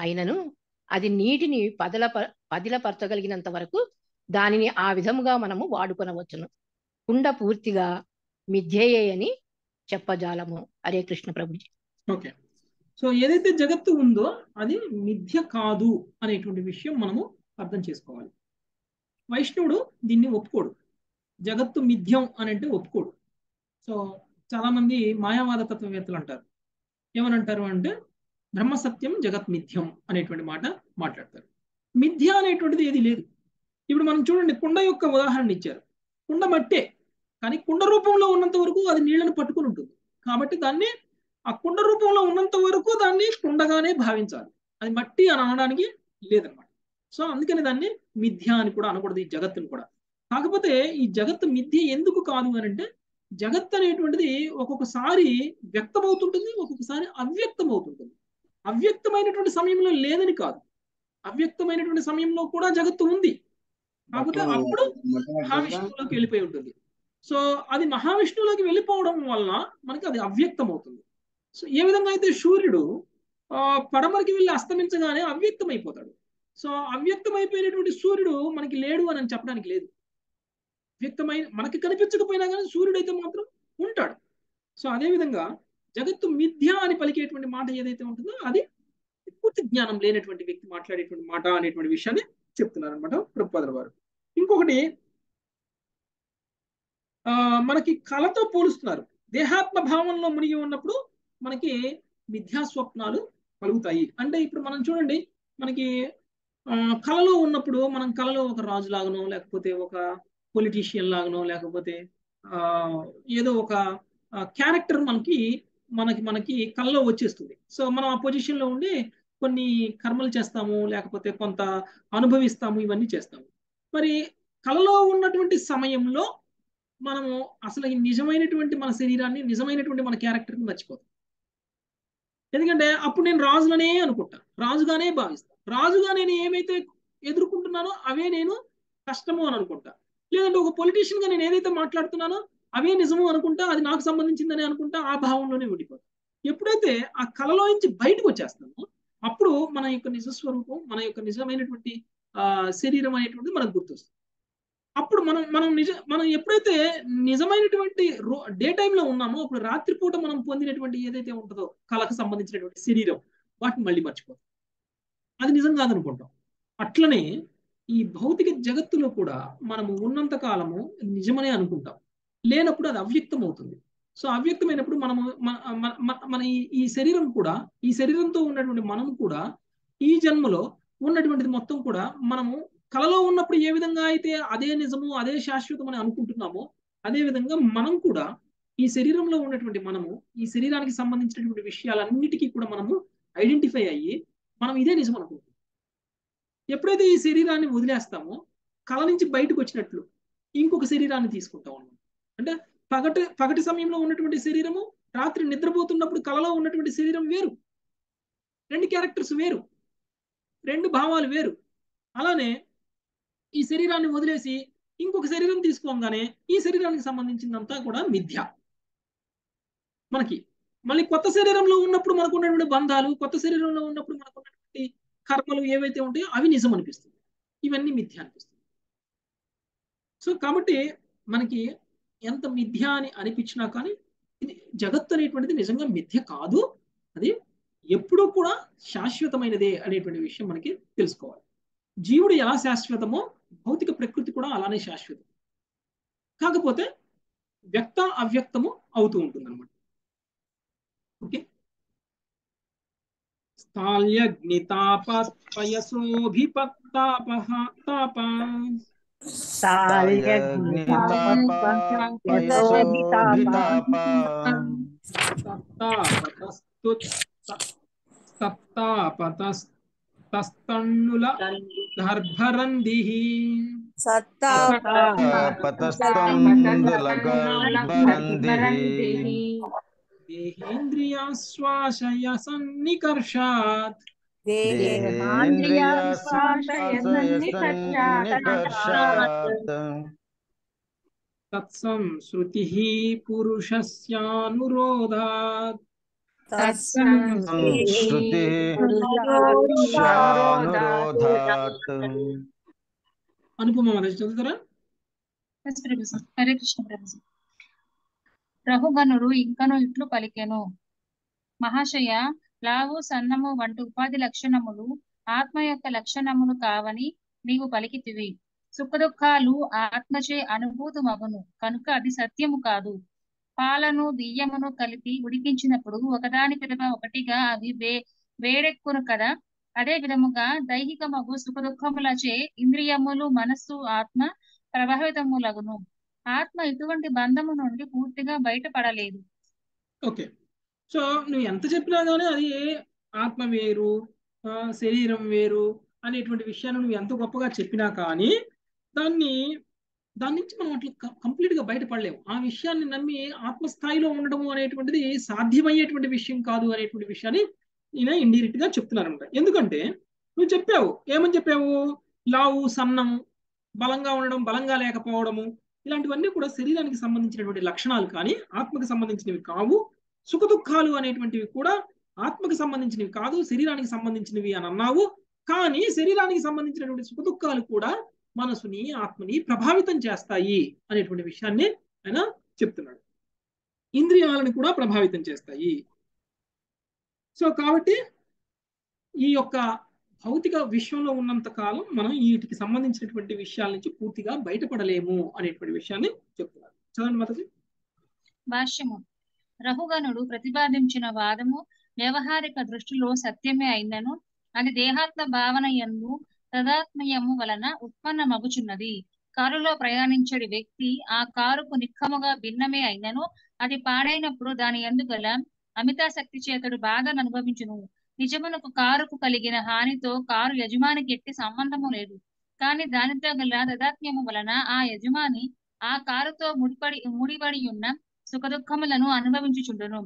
[SPEAKER 1] అయినను అది నీటిని పదల పదిలపరచగలిగినంత వరకు దానిని ఆ విధముగా మనము వాడుకొనవచ్చును. కుండ పూర్తిగా మిథ్యయే అని చెప్పజాలము. హరే కృష్ణ ప్రభుజీ.
[SPEAKER 2] ఓకే. సో ఏదైతే జగత్తు ఉందో అది మిథ్య కాదు అనేటువంటి విషయం మనము అర్థం చేసుకోవాలి. వైష్ణవుడు దీన్ని ఒప్పుకోడు. జగత్తు మిథ్యం అని అంటే ఒప్పుకోడు. సో చాలా మంది మాయావాద తత్వవేత్తలు అంటారు. ఏమనంటారు అంటే బ్రహ్మ సత్యం జగత్ మిథ్యం అనేటువంటి మాట మాట్లాడతారు. మిథ్య అనేటువంటిది ఏది లేదు. ఇప్పుడు మనం చూడండి కుండ యొక్క ఉదాహరణ ఇచ్చారు. కుండ మట్టే కానీ కుండ రూపంలో ఉన్నంత వరకు అది నీళ్ళను పట్టుకుని ఉంటుంది. కాబట్టి దాన్ని ఆ కుండ రూపంలో ఉన్నంత వరకు దాన్ని కుండగానే భావించాలి. అది మట్టి అని అనడానికి లేదనమాట. సో అందుకని దాన్ని మిథ్య అని కూడా అనకూడదు ఈ జగత్తుని కూడా. కాకపోతే ఈ జగత్తు మిథ్య ఎందుకు కాదు అని అంటే జగత్ అనేటువంటిది ఒక్కొక్కసారి వ్యక్తమవుతుంటుంది ఒక్కొక్కసారి అవ్యక్తం అవుతుంటుంది అవ్యక్తమైనటువంటి సమయంలో లేదని కాదు. అవ్యక్తమైనటువంటి సమయంలో కూడా జగత్తు ఉంది. కాకపోతే అప్పుడు మహావిష్ణువులోకి వెళ్ళిపోయి ఉంటుంది. సో అది మహావిష్ణువులోకి వెళ్ళిపోవడం వల్ల మనకి అది అవ్యక్తం అవుతుంది సో ఏ విధంగా అయితే సూర్యుడు పడమరికి వెళ్ళి అస్తమించగానే అవ్యక్తం అయిపోతాడు సో అవ్యక్తం అయిపోయినటువంటి సూర్యుడు మనకి లేడు అని చెప్పడానికి లేదు. వ్యక్తమైన మనకి కనిపించకపోయినా కానీ సూర్యుడు అయితే మాత్రం ఉంటాడు. సో అదే విధంగా జగత్తు మిథ్య అని పలికేటువంటి మాట ఏదైతే ఉంటుందో అది పూర్తి జ్ఞానం లేనటువంటి వ్యక్తి మాట్లాడేటువంటి మాట అనేటువంటి విషయాన్ని చెప్తున్నారు అనమాట ప్రభుపాదుల వారు. ఇంకొకటి ఆ మనకి కళతో పోలుస్తున్నారు. దేహాత్మ భావంలో మునిగి ఉన్నప్పుడు మనకి మిథ్యా స్వప్నాలు కలుగుతాయి. అంటే ఇప్పుడు మనం చూడండి మనకి కళలో ఉన్నప్పుడు మనం కళలో ఒక రాజు లాగనో లేకపోతే ఒక పొలిటీషియన్ లాగనో లేకపోతే ఏదో ఒక క్యారెక్టర్ మనకి మనకి మనకి కళ్ళలో వచ్చేస్తుంది. సో మనం ఆ పొజిషన్లో ఉండి కొన్ని కర్మలు చేస్తాము లేకపోతే కొంత అనుభవిస్తాము ఇవన్నీ చేస్తాము. మరి కళలో ఉన్నటువంటి సమయంలో మనము అసలు నిజమైనటువంటి మన శరీరాన్ని నిజమైనటువంటి మన క్యారెక్టర్ని మర్చిపోతాం. ఎందుకంటే అప్పుడు నేను రాజులనే అనుకుంటాను రాజుగానే భావిస్తాను రాజుగా నేను ఏమైతే ఎదుర్కొంటున్నానో అవే నేను కష్టము అని అనుకుంటా. లేదంటే ఒక పొలిటీషియన్గా నేను ఏదైతే మాట్లాడుతున్నానో అవే నిజము అనుకుంటా అది నాకు సంబంధించిందని అనుకుంటా ఆ భావంలోనే ఉండిపోతాను ఎప్పుడైతే ఆ కళలో నుంచి బయటకు వచ్చేస్తామో అప్పుడు మన యొక్క నిజస్వరూపం మన యొక్క నిజమైనటువంటి ఆ శరీరం అనేటువంటిది మనకు గుర్తొస్తుంది. అప్పుడు మనం మనం నిజ మనం ఎప్పుడైతే నిజమైనటువంటి డే టైంలో ఉన్నామో అప్పుడు రాత్రిపూట మనం పొందినటువంటి ఏదైతే ఉంటుందో కళకు సంబంధించినటువంటి శరీరం వాటిని మళ్ళీ మర్చిపోతాం. అది నిజం కాదనుకుంటాం. అట్లనే ఈ భౌతిక జగత్తులో కూడా మనము ఉన్నంత కాలము నిజమనే అనుకుంటాం. లేనప్పుడు అది అవ్యక్తం అవుతుంది సో అవ్యక్తమైనప్పుడు మనము మన ఈ శరీరం కూడా ఈ శరీరంతో ఉన్నటువంటి మనం కూడా ఈ జన్మలో ఉన్నటువంటిది మొత్తం కూడా మనము కలలో ఉన్నప్పుడు ఏ విధంగా అయితే అదే నిజము అదే శాశ్వతం అని అనుకుంటున్నామో అదే విధంగా మనం కూడా ఈ శరీరంలో ఉన్నటువంటి మనము ఈ శరీరానికి సంబంధించినటువంటి విషయాలన్నిటికీ కూడా మనము ఐడెంటిఫై అయ్యి మనం ఇదే నిజం అనుకుంటాం ఎప్పుడైతే ఈ శరీరాన్ని వదిలేస్తామో కళ నుంచి బయటకు వచ్చినట్లు ఇంకొక శరీరాన్ని తీసుకుంటాం అనమాట అంటే పగటి పగటి సమయంలో ఉన్నటువంటి శరీరము రాత్రి నిద్రపోతున్నప్పుడు కళలో ఉన్నటువంటి శరీరం వేరు. రెండు క్యారెక్టర్స్ వేరు. రెండు భావాలు వేరు. అలానే ఈ శరీరాన్ని వదిలేసి ఇంకొక శరీరం తీసుకోగానే ఈ శరీరానికి సంబంధించిందంతా కూడా మిథ్య. మనకి మళ్ళీ కొత్త శరీరంలో ఉన్నప్పుడు మనకు ఉన్నటువంటి బంధాలు కొత్త శరీరంలో ఉన్నప్పుడు మనకు ఉన్నటువంటి కర్మలు ఏవైతే ఉంటాయో అవి నిజం అనిపిస్తుంది. ఇవన్నీ మిథ్య అనిపిస్తుంది. సో కాబట్టి మనకి ఎంత మిథ్య అని అనిపించినా కానీ ఇది జగత్తు అనేటువంటిది నిజంగా మిథ్య కాదు. అది ఎప్పుడూ కూడా శాశ్వతమైనదే అనేటువంటి విషయం మనకి తెలుసుకోవాలి. జీవుడు ఎలా శాశ్వతమో భౌతిక ప్రకృతి కూడా అలానే శాశ్వతం కాకపోతే వ్యక్త అవ్యక్తము అవుతూ ఉంటుంది అనమాట ఓకే స్థాల్యగ్నితాపయసోభిపత్తాపహ తాప తస్తాపతస్తుల गर्भरन्धिः देहेन्द्रियाश्वासय सन्निकर्षात्
[SPEAKER 5] तत्संसृतिः पुरुषस्यानुरोधात्।
[SPEAKER 2] అనుపమ చదువుతారా
[SPEAKER 9] హరే కృష్ణ రఘుగనుడు ఇంకను ఇట్లు పలికెను। మహాశయ లావు సన్నము వంటి ఉపాధి లక్షణములు ఆత్మ యొక్క లక్షణములు కావని నీవు పలికితివి। సుఖదుఖాలు ఆత్మచే అనుభూతి మగును కనుక అది సత్యము కాదు। పాలను బియ్యమును కలిపి ఉడికించినప్పుడు ఒకదాని పిదప ఒకటిగా అవి వే వేడెక్కును కదా. అదే విధముగా దైహికమగు సుఖ సుఖదుఖములచే ఇంద్రియములు మనస్సు ఆత్మ ప్రభావితములగును. ఆత్మ ఇటువంటి బంధము నుండి పూర్తిగా బయటపడలేదు.
[SPEAKER 2] ఓకే. సో నువ్వు ఎంత చెప్పినా కానీ అది ఆత్మ వేరు ఆ, శరీరం వేరు అనేటువంటి విషయాన్ని నువ్వు ఎంత గొప్పగా చెప్పినా కానీ దాన్ని దాని నుంచి మనం అట్లా కంప్లీట్గా బయటపడలేము. ఆ విషయాన్ని నమ్మి ఆత్మస్థాయిలో ఉండడము అనేటువంటిది సాధ్యమయ్యేటువంటి విషయం కాదు అనేటువంటి విషయాన్ని నేను ఇండైరెక్ట్గా చెప్తున్నాను అనమాట ఎందుకంటే నువ్వు చెప్పావు ఏమని చెప్పావు? లావు సన్నం బలంగా ఉండడం బలంగా లేకపోవడము ఇలాంటివన్నీ కూడా శరీరానికి సంబంధించినటువంటి లక్షణాలు కానీ ఆత్మకు సంబంధించినవి కావు సుఖ దుఃఖాలు అనేటువంటివి కూడా ఆత్మకు సంబంధించినవి కాదు శరీరానికి సంబంధించినవి అని అన్నావు. కానీ శరీరానికి సంబంధించినటువంటి సుఖ దుఃఖాలు కూడా మనసుని ఆత్మని ప్రభావితం చేస్తాయి అనేటువంటి విషయాన్ని ఆయన చెప్తున్నాడు. ఇంద్రియాలను కూడా ప్రభావితం చేస్తాయి. సో కాబట్టి ఈ యొక్క భౌతిక విశ్వంలో ఉన్నంత కాలం మనం వీటికి సంబంధించినటువంటి విషయాల నుంచి పూర్తిగా బయటపడలేము అనేటువంటి విషయాన్ని చెప్తున్నారు చదవండి మాతజీ.
[SPEAKER 9] భాష్యము. రఘుగణుడు ప్రతిపాదించిన వాదము వ్యవహారిక దృష్టిలో సత్యమే అయినను అది దేహాత్మ భావన ఎందు తదాత్మయము వలన ఉత్పన్న మగుచున్నది కారులో ప్రయాణించడి వ్యక్తి ఆ కారుకు నిక్కముగా భిన్నమే అయినను అది పాడైనప్పుడు దాని ఎందుగల అమితాశక్తి చేతడు బాధను అనుభవించును. నిజమునకు కారుకు కలిగిన హానితో కారు యజమానికి ఎట్టి సంబంధము లేదు. కానీ దానితో గల తదాత్మ్యము వలన ఆ యజమాని ఆ కారుతో ముడిపడి ముడిపడి ఉన్న సుఖదుఖములను అనుభవించుచుండును.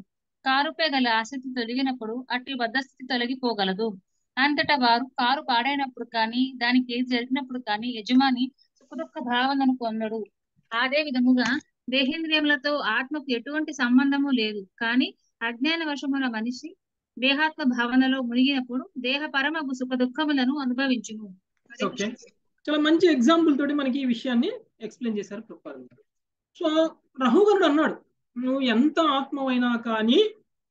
[SPEAKER 9] కారుపై గల ఆసక్తి తొలగినప్పుడు అట్టి బద్ధస్థితి తొలగిపోగలదు. అంతటా వారు కారు పాడైనప్పుడు కానీ దానికి ఏది జరిగినప్పుడు కానీ యజమాని సుఖదుఖ భావనను పొందడు. అదే విధముగా దేహేంద్రియములతో ఆత్మకు ఎటువంటి సంబంధము లేదు. కానీ అజ్ఞాన వశముల మనిషి దేహాత్మ భావనలో మునిగినప్పుడు దేహ పరమకు సుఖ దుఃఖములను అనుభవించును
[SPEAKER 2] చాలా మంచి ఎగ్జాంపుల్ తోటి మనకి ఈ విషయాన్ని ఎక్స్ప్లెయిన్ చేశారు ప్రభుపాద గారు. సో రహుగరుడు అన్నాడు నువ్వు ఎంత ఆత్మవైనా కానీ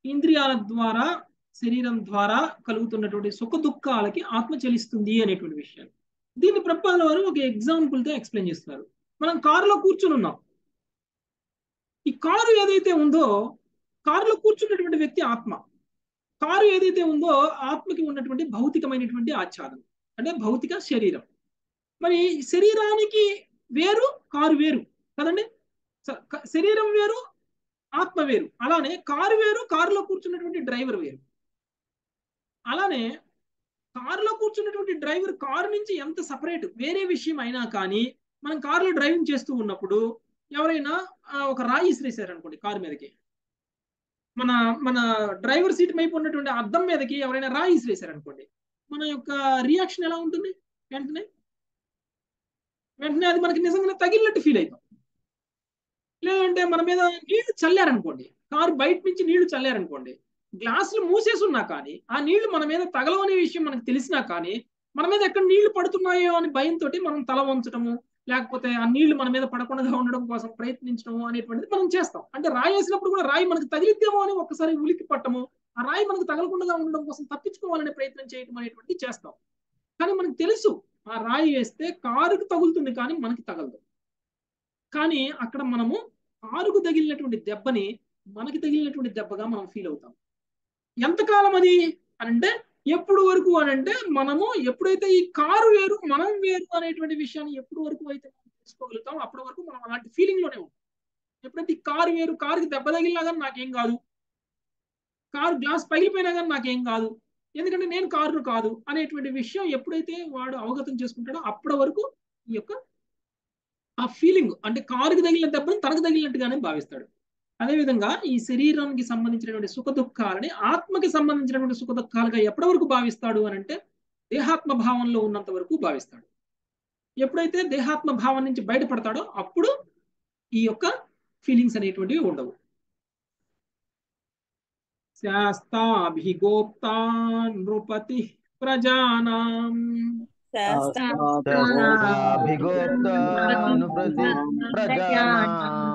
[SPEAKER 2] ఇంద్రియాల ద్వారా శరీరం ద్వారా కలుగుతున్నటువంటి సుఖ దుఃఖాలకి ఆత్మ చెలిస్తుంది అనేటువంటి విషయం. దీన్ని ప్రభుపాద వారు ఒక ఎగ్జాంపుల్తో ఎక్స్ప్లెయిన్ చేస్తున్నారు మనం కారులో కూర్చుని ఉన్నాం. ఈ కారు ఏదైతే ఉందో కారులో కూర్చున్నటువంటి వ్యక్తి ఆత్మ. కారు ఏదైతే ఉందో ఆత్మకి ఉన్నటువంటి భౌతికమైనటువంటి ఆచారం అంటే భౌతిక శరీరం. మరి శరీరానికి వేరు కారు వేరు. కదండి? శరీరం వేరు ఆత్మ వేరు. అలానే కారు వేరు కారులో కూర్చున్నటువంటి డ్రైవర్ వేరు. అలానే కారులో కూర్చున్నటువంటి డ్రైవర్ కారు నుంచి ఎంత సపరేట్ వేరే విషయం అయినా కానీ మనం కారులో డ్రైవింగ్ చేస్తూ ఉన్నప్పుడు ఎవరైనా ఒక రాయి ఇసిరేసారనుకోండి కారు మీదకి. మన మన డ్రైవర్ సీట్ వైపు ఉన్నటువంటి అద్దం మీదకి ఎవరైనా రాయి ఇసిరేసారనుకోండి మన యొక్క రియాక్షన్ ఎలా ఉంటుంది? వెంటనే వెంటనే అది మనకి నిజంగానే తగిలినట్టు ఫీల్ అవుతాం లేదంటే మన మీద నీళ్ళు చల్లారనుకోండి కారు బయట నుంచి నీళ్ళు చల్లారనుకోండి గ్లాసులు మూసేసి ఉన్నా కానీ ఆ నీళ్ళు మన మీద తగలవనే విషయం మనకు తెలిసినా కానీ మన మీద ఎక్కడ నీళ్ళు పడుతున్నాయో అని భయంతో మనం తల వంచడము లేకపోతే ఆ నీళ్ళు మన మీద పడకుండా ఉండడం కోసం ప్రయత్నించడము అనేటువంటిది మనం చేస్తాం. అంటే రాయి వేసినప్పుడు కూడా రాయి మనకు తగిలిద్దేమో అని ఒకసారి ఉలికి పట్టము ఆ రాయి మనకు తగలకుండా ఉండడం కోసం తప్పించుకోవాలనే ప్రయత్నం చేయడం అనేటువంటి చేస్తాం. కానీ మనకు తెలుసు ఆ రాయి వేస్తే కారుకు తగులుతుంది కానీ మనకి తగలదు. కానీ అక్కడ మనము కారుకు తగిలినటువంటి దెబ్బని మనకి తగిలినటువంటి దెబ్బగా మనం ఫీల్ అవుతాం. ఎంతకాలం అది అంటే ఎప్పుడు వరకు అని అంటే మనము ఎప్పుడైతే ఈ కారు వేరు మనం వేరు అనేటువంటి విషయాన్ని ఎప్పుడు వరకు అయితే మనం తెలుసుకోగలుగుతాం అప్పటి వరకు మనం అలాంటి ఫీలింగ్లోనే ఉంటాం. ఎప్పుడైతే ఈ కారు వేరు కారుకి దెబ్బ తగిలినా కానీ నాకేం కాదు. కారు గ్లాస్ పగిలిపోయినా కానీ నాకేం కాదు. ఎందుకంటే నేను కారు కాదు అనేటువంటి విషయం ఎప్పుడైతే వాడు అవగతం చేసుకుంటాడో అప్పటి వరకు ఈ యొక్క ఆ ఫీలింగ్ అంటే కారుకి తగిలిన దెబ్బను తనకు తగిలినట్టుగానే భావిస్తాడు. అదేవిధంగా ఈ శరీరానికి సంబంధించినటువంటి సుఖ దుఃఖాలని ఆత్మకి సంబంధించినటువంటి సుఖ దుఃఖాలుగా ఎప్పటి వరకు భావిస్తాడు అని అంటే దేహాత్మ భావంలో ఉన్నంత వరకు భావిస్తాడు. ఎప్పుడైతే దేహాత్మ భావం నుంచి బయటపడతాడో అప్పుడు ఈ యొక్క ఫీలింగ్స్ అనేటువంటివి ఉండవు. శాస్తాభిగోప్తా నృపతి ప్రజానాం
[SPEAKER 5] ప్రజానాం.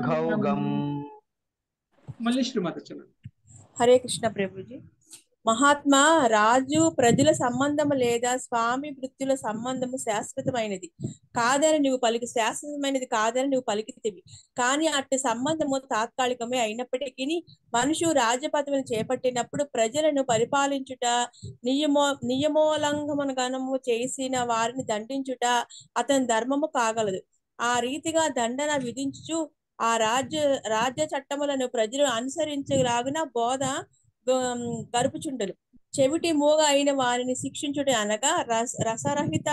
[SPEAKER 5] ఘౌగం
[SPEAKER 2] మళ్ళీ శ్రీమతి చలం
[SPEAKER 10] హరే కృష్ణ ప్రభుజీ మహాత్మా రాజు ప్రజల సంబంధము లేదా స్వామి వృత్తుల సంబంధము శాశ్వతమైనది. కాదని నువ్వు పలికి శాశ్వతమైనది కాదని నువ్వు పలికితివి. కానీ అట్టి సంబంధము తాత్కాలికమే అయినప్పటికీ మనుషు రాజపదవిని చేపట్టినప్పుడు ప్రజలను పరిపాలించుట నియమో నియమోల్లంఘనము చేసిన వారిని దండించుట అతని ధర్మము కాగలదు. ఆ రీతిగా దండన విధించు ఆ రాజ్య రాజ్య చట్టములను ప్రజలు అనుసరించలాగిన బోధ గరుపుచుండలు చెవిటి మూగ అయిన వారిని శిక్షించుట అనగా రస రసరహిత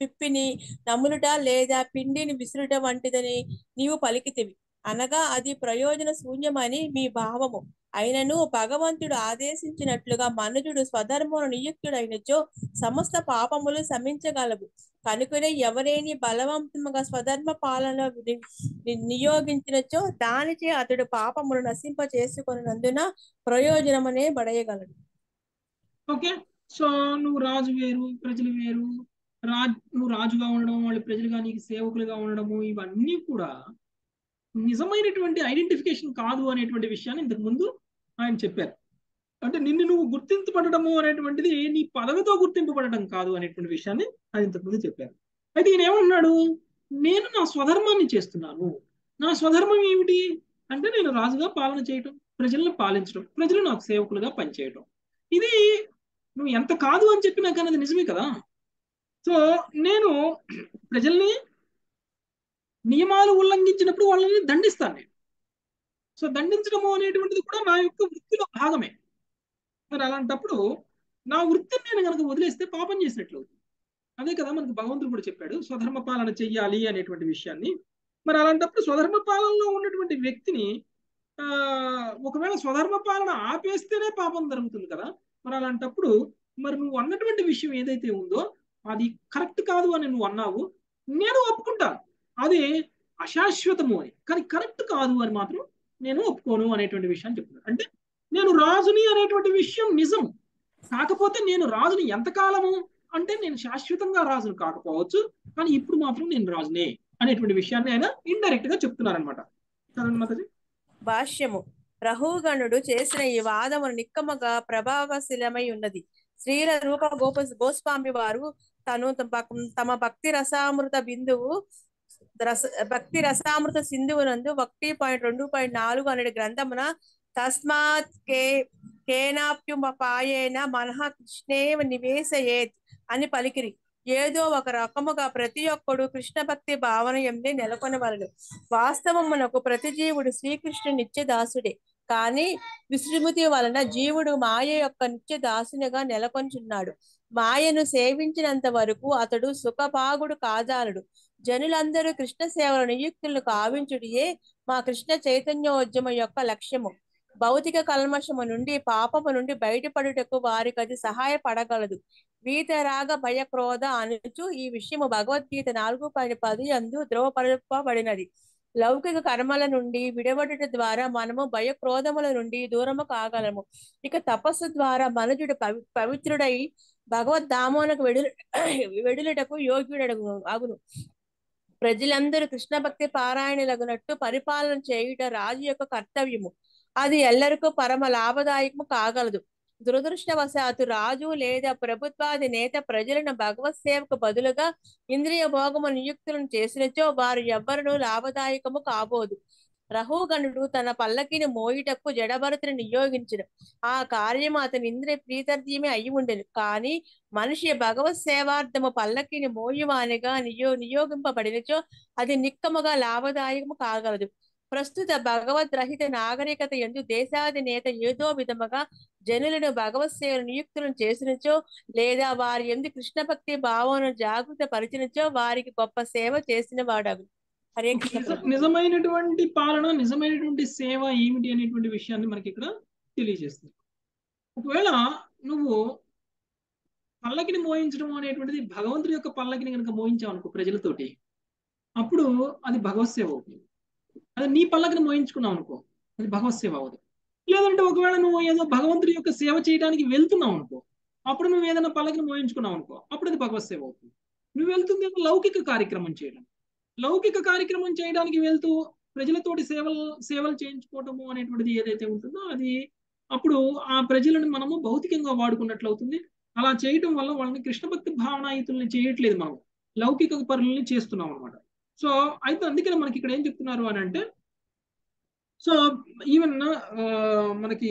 [SPEAKER 10] పిప్పిని నములుట లేదా పిండిని విసురుట వంటిదని నీవు పలికితివి. అనగా అది ప్రయోజన శూన్యమని మీ భావము. అయినను భగవంతుడు ఆదేశించినట్లుగా మనుజుడు స్వధర్మను నియుక్తుడైనచో సమస్త పాపములు శమించగలవు. కనుకనే ఎవరేని బలవంతముగా స్వధర్మ పాలన నియోగించినచో దానిచే అతడు పాపములు నశింప చేసుకున్నందున ప్రయోజనమనే బడయగలడు.
[SPEAKER 2] ఓకే. సో నువ్వు రాజు వేరు ప్రజలు వేరు రాజు నువ్వు రాజుగా ఉండడం వాళ్ళు ప్రజలుగా నీకు సేవకులుగా ఉండడము ఇవన్నీ కూడా నిజమైనటువంటి ఐడెంటిఫికేషన్ కాదు అనేటువంటి విషయాన్ని ఇంతకు ముందు ఆయన చెప్పారు. అంటే నిన్ను నువ్వు గుర్తింపబడము అనేటువంటిది నీ పదవితో గుర్తింపబడడం కాదు అనేటువంటి విషయాన్ని ఆయన ఇంతకుముందు చెప్పారు. అయితే ఈయన ఏమన్నాడు? నేను నా స్వధర్మాన్ని చేస్తున్నాను. నా స్వధర్మం ఏమిటి? అంటే నేను రాజుగా పాలన చేయటం ప్రజలను పాలించడం ప్రజలు నాకు సేవకులుగా పనిచేయటం. ఇది నువ్వు ఎంత కాదు అని చెప్పినా కానీ అది నిజమే కదా? సో నేను ప్రజల్ని నియమాలు ఉల్లంఘించినప్పుడు వాళ్ళని దండిస్తాను నేను. సో దండించడము అనేటువంటిది కూడా నా యొక్క వృత్తిలో భాగమే. మరి అలాంటప్పుడు నా వృత్తిని నేను కనుక వదిలేస్తే పాపం చేసినట్లు అవుతుంది. అదే కదా మనకు భగవంతుడు కూడా చెప్పాడు స్వధర్మ పాలన చెయ్యాలి అనేటువంటి విషయాన్ని. మరి అలాంటప్పుడు స్వధర్మ పాలనలో ఉన్నటువంటి వ్యక్తిని ఆ ఒకవేళ స్వధర్మ పాలన ఆపేస్తేనే పాపం జరుగుతుంది కదా. మరి అలాంటప్పుడు మరి నువ్వు అన్నటువంటి విషయం ఏదైతే ఉందో అది కరెక్ట్ కాదు అని నువ్వు అన్నావు నేను ఒప్పుకుంటాను. అది అశాశ్వతము అని కానీ కరెక్ట్ కాదు అని మాత్రం నేను ఒప్పుకోను అనేటువంటి విషయాన్ని చెప్తున్నాను అంటే నేను రాజుని అనేటువంటి విషయం నిజం. కాకపోతే నేను రాజుని ఎంతకాలము అంటే నేను శాశ్వతంగా రాజును కాకపోవచ్చు కానీ ఇప్పుడు మాత్రం నేను రాజునే అనేటువంటి విషయాన్ని ఆయన ఇండైరెక్ట్గా చెప్తున్నారనమాట అనమాట
[SPEAKER 10] భాష్యము. రహుగణుడు చేసిన ఈ వాదము నిక్కమగా ప్రభావశీలమై ఉన్నది. శ్రీల రూప గోప గోస్వామి వారు తను తమ భక్తి రసామృత బిందువు రస భక్తి రసామృత సింధువునందు ఒకటి పాయింట్ రెండు పాయింట్ నాలుగు అనే గ్రంథమున తస్మాత్ కే కేనాప్యుమపాయేన మనహ కృష్ణేవ నివేశయేత్ అని పలికిరి. ఏదో ఒక రకముగా ప్రతి ఒక్కడు కృష్ణ భక్తి భావన ఎందే నెలకొనవలడు వాస్తవమునకు ప్రతి జీవుడు శ్రీకృష్ణు నిత్య దాసుడే కానీ విశ్రుమతి వలన జీవుడు మాయ యొక్క నిత్య దాసునిగా నెలకొంచున్నాడు. మాయను సేవించినంత వరకు అతడు సుఖభాగుడు కాజాలడు. జనులందరూ కృష్ణ సేవల నియుక్తులను కావించుడియే మా కృష్ణ చైతన్యోద్యమ యొక్క లక్ష్యము. భౌతిక కల్మషము నుండి పాపము నుండి బయటపడుటకు వారికి అది సహాయపడగలదు. వీతరాగ భయ క్రోధ అనుచు ఈ విషయము భగవద్గీత నాలుగు పది పది అందు ధ్రువపరపబడినది. లౌకిక కర్మల నుండి విడవడట ద్వారా మనము భయ క్రోధముల నుండి దూరము కాగలము. ఇక తపస్సు ద్వారా మనుజుడు పవి పవిత్రుడై భగవద్ ధామోనకు వెడులు యోగ్యుడగు అగును. ప్రజలందరూ కృష్ణ భక్తి పారాయణలగునట్టు పరిపాలన చేయుట రాజు యొక్క కర్తవ్యము. అది ఎల్లరికూ పరమ లాభదాయకము కాగలదు. దురదృష్టవశాత్తు రాజు లేదా ప్రభుత్వాది నేత ప్రజలను భగవత్ సేవకు బదులుగా ఇంద్రియ భోగము నియుక్తులను చేసినచో వారు ఎవ్వరూ లాభదాయకము కాబోదు. రహుగణుడు తన పల్లకిని మోయుటకు జడభరతుని నియోగించడు ఆ కార్యము అతని ఇంద్రియ ప్రీతర్ధ్యమే అయి ఉండేది కానీ మనిషి భగవత్ సేవార్థము పల్లకిని మోయువానిగా నియో నియోగింపబడినచో అది నిక్కముగా లాభదాయకము కాగలదు. ప్రస్తుత భగవద్ రహిత నాగరికత ఎందు దేశాధినేత ఏదో విధముగా జనులను భగవత్ సేవ నియుక్తులను చేసినచో లేదా వారి ఎందు కృష్ణ భక్తి భావనను జాగృత పరిచినచో వారికి గొప్ప సేవ చేసిన వాడగు హరే కృష్ణ.
[SPEAKER 2] నిజమైనటువంటి పాలన నిజమైనటువంటి సేవ ఏమిటి అనేటువంటి విషయాన్ని మనకి ఇక్కడ తెలియజేస్తుంది. ఒకవేళ నువ్వు పల్లకిని మోయించడం అనేటువంటిది భగవంతుడి యొక్క పల్లకిని కనుక మోయించావు అనుకో ప్రజలతోటి అప్పుడు అది భగవత్ సేవ అవుతుంది. అది నీ పల్లకిని మోయించుకున్నావు అనుకో అది భగవత్ సేవ అవుతుంది. లేదంటే ఒకవేళ నువ్వు ఏదో భగవంతుడి యొక్క సేవ చేయడానికి వెళ్తున్నావు అనుకో అప్పుడు నువ్వు ఏదైనా పల్లకిని మోయించుకున్నావు అనుకో అప్పుడు అది భగవత్ సేవ అవుతుంది. నువ్వు వెళ్తుంది లౌకిక కార్యక్రమం చేయడం. లౌకిక కార్యక్రమం చేయడానికి వెళ్తూ ప్రజలతోటి సేవలు సేవలు చేయించుకోవటము అనేటువంటిది ఏదైతే ఉంటుందో అది అప్పుడు ఆ ప్రజలను మనము భౌతికంగా వాడుకున్నట్లు అవుతుంది అలా చేయటం వల్ల వాళ్ళని కృష్ణ భక్తి భావనాయుతుల్ని చేయట్లేదు మనం. లౌకిక పనులని చేస్తున్నాం అనమాట సో అయితే అందుకనే మనకి ఇక్కడ ఏం చెప్తున్నారు అని అంటే సో ఈవెన్ మనకి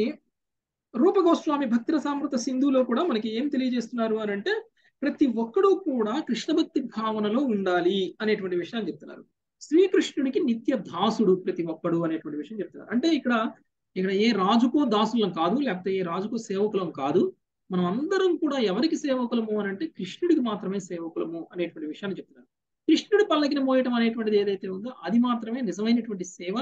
[SPEAKER 2] రూపగోస్వామి భక్తిర సామృత సింధులో కూడా మనకి ఏం తెలియజేస్తున్నారు అని అంటే ప్రతి ఒక్కడూ కూడా కృష్ణ భక్తి భావనలో ఉండాలి అనేటువంటి విషయాన్ని చెప్తున్నారు. శ్రీకృష్ణుడికి నిత్య దాసుడు ప్రతి ఒక్కడు అనేటువంటి విషయం చెప్తున్నారు. అంటే ఇక్కడ ఇక్కడ ఏ రాజుకో దాసులం కాదు లేకపోతే ఏ రాజుకో సేవకులం కాదు. మనం అందరం కూడా ఎవరికి సేవకులము అని అంటే కృష్ణుడికి మాత్రమే సేవకులము అనేటువంటి విషయాన్ని చెప్తున్నారు. కృష్ణుడి పల్లకిని మోయటం అనేటువంటిది ఏదైతే ఉందో అది మాత్రమే నిజమైనటువంటి సేవ.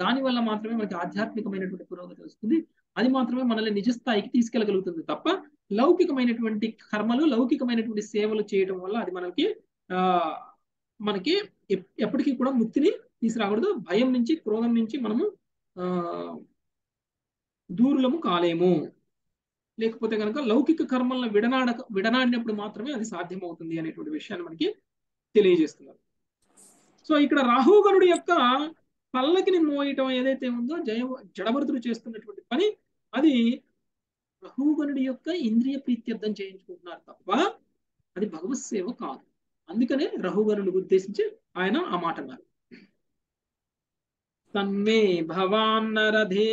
[SPEAKER 2] దాని వల్ల మాత్రమే మనకి ఆధ్యాత్మికమైనటువంటి పురోగతి వస్తుంది. అది మాత్రమే మనల్ని నిజ స్థాయికి తీసుకెళ్ళగలుగుతుంది తప్ప లౌకికమైనటువంటి కర్మలు లౌకికమైనటువంటి సేవలు చేయటం వల్ల అది మనకి ఆ మనకి ఎప్- ఎప్పటికీ కూడా ముక్తిని తీసుకురాకూడదు. భయం నుంచి క్రోధం నుంచి మనము ఆ దూరులము కాలేము. లేకపోతే కనుక లౌకిక కర్మలను విడనాడ విడనాడినప్పుడు మాత్రమే అది సాధ్యమవుతుంది అనేటువంటి విషయాన్ని మనకి తెలియజేస్తున్నారు. సో ఇక్కడ రాహుగణుడి యొక్క పల్లకిని మోయటం ఏదైతే ఉందో జయ జడభరతుడు చేస్తున్నటువంటి పని అది రహుగణుడి యొక్క ఇంద్రియ ప్రీత్యర్థం చేయించుకుంటున్నారు తప్ప అది భగవత్ సేవ కాదు. అందుకనే రహుగణుని ఉద్దేశించి ఆయన ఆ మాట అన్నారు. తన్మే భవాన్నరదేవాభిమాన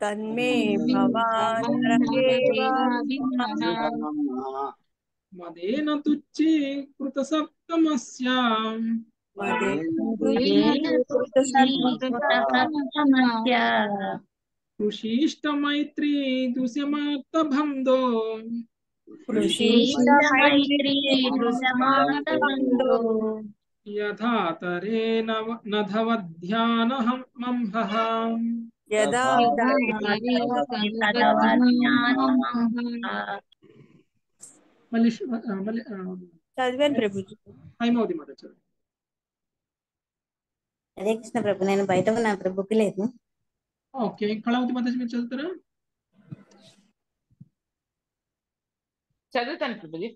[SPEAKER 10] తన్మే భవాన్ రహేవా
[SPEAKER 2] మదేన తుచ్చి కృత సప్తమస్య. కృషిష్ట మైత్రీ దుష్యమార్త బంధో యథా తరే నవ నధవధ్యానహం మంహః
[SPEAKER 10] యదా
[SPEAKER 2] మళ్ళీ శ- ఆ, మళ్ళీ ఆ,
[SPEAKER 10] చదివాను ప్రభుజీ
[SPEAKER 2] హైమవతి మాట చదువు
[SPEAKER 11] హరే కృష్ణ ప్రభు నేను బయట ఉన్నా ప్రభుకి లేదు
[SPEAKER 2] ఓకే. కళావతి మాతాజీ మీరు చదువుతారా?
[SPEAKER 12] చదువుతాను ప్రభుజీ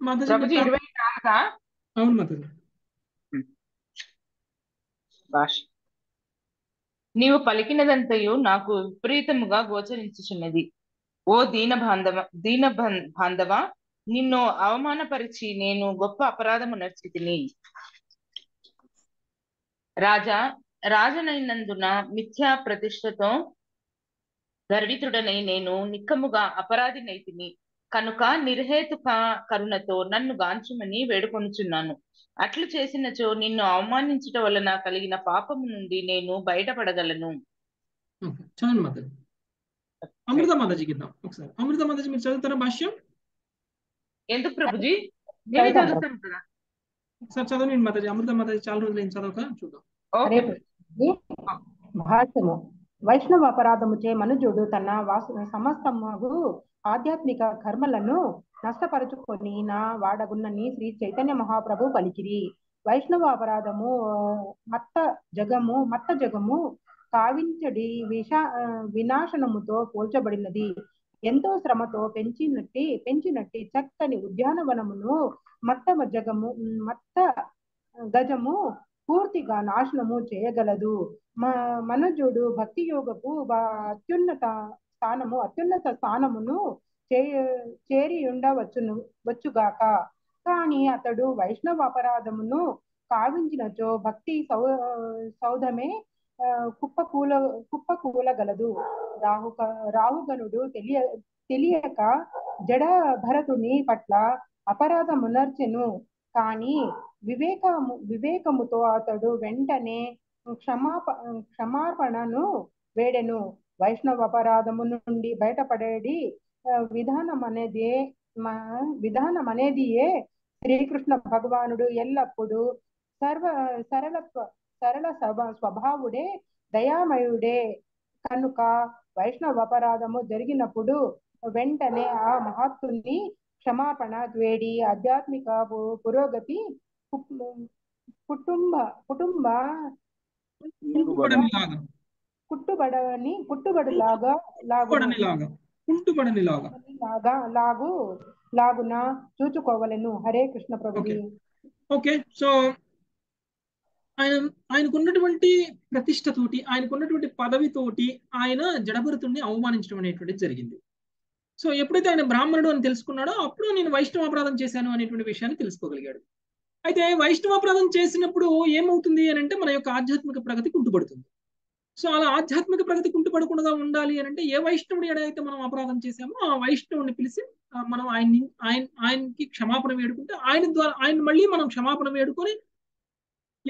[SPEAKER 2] మీరు
[SPEAKER 12] ఇరవై నాలుగా?
[SPEAKER 2] అవును మాతాజీ
[SPEAKER 12] భాష నీవు పలికినదంతయు నాకు విపరీతముగా గోచరించుచున్నది. ఓ దీన బాంధవ దీన బాంధవ నిన్ను అవమానపరిచి నేను గొప్ప అపరాధము నర్చితిని రాజా రాజనైనందున మిథ్యా ప్రతిష్టతో గర్వితుడనై నేను నిక్కముగా అపరాధినైతిని. కనుక నిర్హేతుక కరుణతో నన్ను గాంచుమని వేడుకొనుచున్నాను. అట్లు చేసినచో నిన్ను అవమానించుట వలన కలిగిన పాపము నుండి నేను బయటపడగలను.
[SPEAKER 2] మాతాజీ. అమృత మాతాజీకి ఇద్దాం. ఒకసారి. అమృత మాతాజీ మీరు చదువుతారా భాష్యం?
[SPEAKER 12] ఎందుకు ప్రభుజీ? నేనే
[SPEAKER 13] చదువుతాను
[SPEAKER 12] కదా.
[SPEAKER 2] సార్ చదవండి మాతాజీ. అమృత మాతాజీ చాలా రోజులు ఏం చదవక చూద్దాం.
[SPEAKER 13] భాష్యము వైష్ణవ అపరాధముచే మనుజుడు తన వాసు సమస్తమగు ఆధ్యాత్మిక కర్మలను నష్టపరుచుకొని నా వాడగున్నని శ్రీ చైతన్య మహాప్రభు పలికిరి. వైష్ణవ అపరాధము మత్త జగము మత్త జగము కావించడి విషా వినాశనముతో పోల్చబడినది. ఎంతో శ్రమతో పెంచినట్టి పెంచినట్టి చక్కని ఉద్యానవనమును మత్త జగము మత్త గజము పూర్తిగా నాశనము చేయగలదు. మ భక్తి యోగపు అత్యున్నత స్థానము అత్యున్నత స్థానమును చే చేరి ఉండవచ్చును వచ్చుగాక. కానీ అతడు వైష్ణవ అపరాధమును కావించినచో భక్తి సౌ సౌధమే ఆ, కుప్పకూల కుప్పకూలగలదు రాహు రాహుగనుడు తెలియ తెలియక జడ భరతుని పట్ల అపరాధమునర్చెను కానీ వివేకము వివేకముతో అతడు వెంటనే క్షమాప క్షమాపణను వేడెను. వైష్ణవ అపరాధము నుండి బయటపడేది ఆ, విధానం అనేది మ- విధానం అనేదియే శ్రీకృష్ణ భగవానుడు ఎల్లప్పుడూ సర్వ సరళత్వ సరళ స్వభా స్వభావుడే దయామయుడే. కనుక వైష్ణవ అపరాధము జరిగినప్పుడు వెంటనే ఆ మహాత్ముని క్షమాపణ వేడి ఆధ్యాత్మిక పురోగతి కుటుంబ కుటుంబ కుట్టుబడని కుట్టుబడిలాగా
[SPEAKER 2] కుంటుబడని లాగా. కుంటుబడని లాగా
[SPEAKER 13] లాగా లాగు. లాగున చూచుకోవలెను. హరే కృష్ణ ప్రభుజీ
[SPEAKER 2] ఓకే. సో ఆయన ఆయనకున్నటువంటి ప్రతిష్టతోటి ఆయనకున్నటువంటి పదవితోటి ఆయన జడభరతుడిని అవమానించడం అనేటువంటిది జరిగింది. సో ఎప్పుడైతే ఆయన బ్రాహ్మణుడు అని తెలుసుకున్నాడో అప్పుడు నేను వైష్ణవ అపరాధం చేశాను అనేటువంటి విషయాన్ని తెలుసుకోగలిగాడు. అయితే వైష్ణవ అపరాధం చేసినప్పుడు ఏమవుతుంది అని అంటే మన యొక్క ఆధ్యాత్మిక ప్రగతి కుంటుపడుతుంది. సో అలా ఆధ్యాత్మిక ప్రగతి కుంటుపడకుండా ఉండాలి అని అంటే ఏ వైష్ణవుడు ఎడైతే మనం అపరాధం చేశామో ఆ వైష్ణవుని పిలిచి మనం ఆయన్ని ఆయన ఆయనకి క్షమాపణ వేడుకుంటే ఆయన ద్వారా ఆయన మళ్ళీ మనం క్షమాపణ వేడుకొని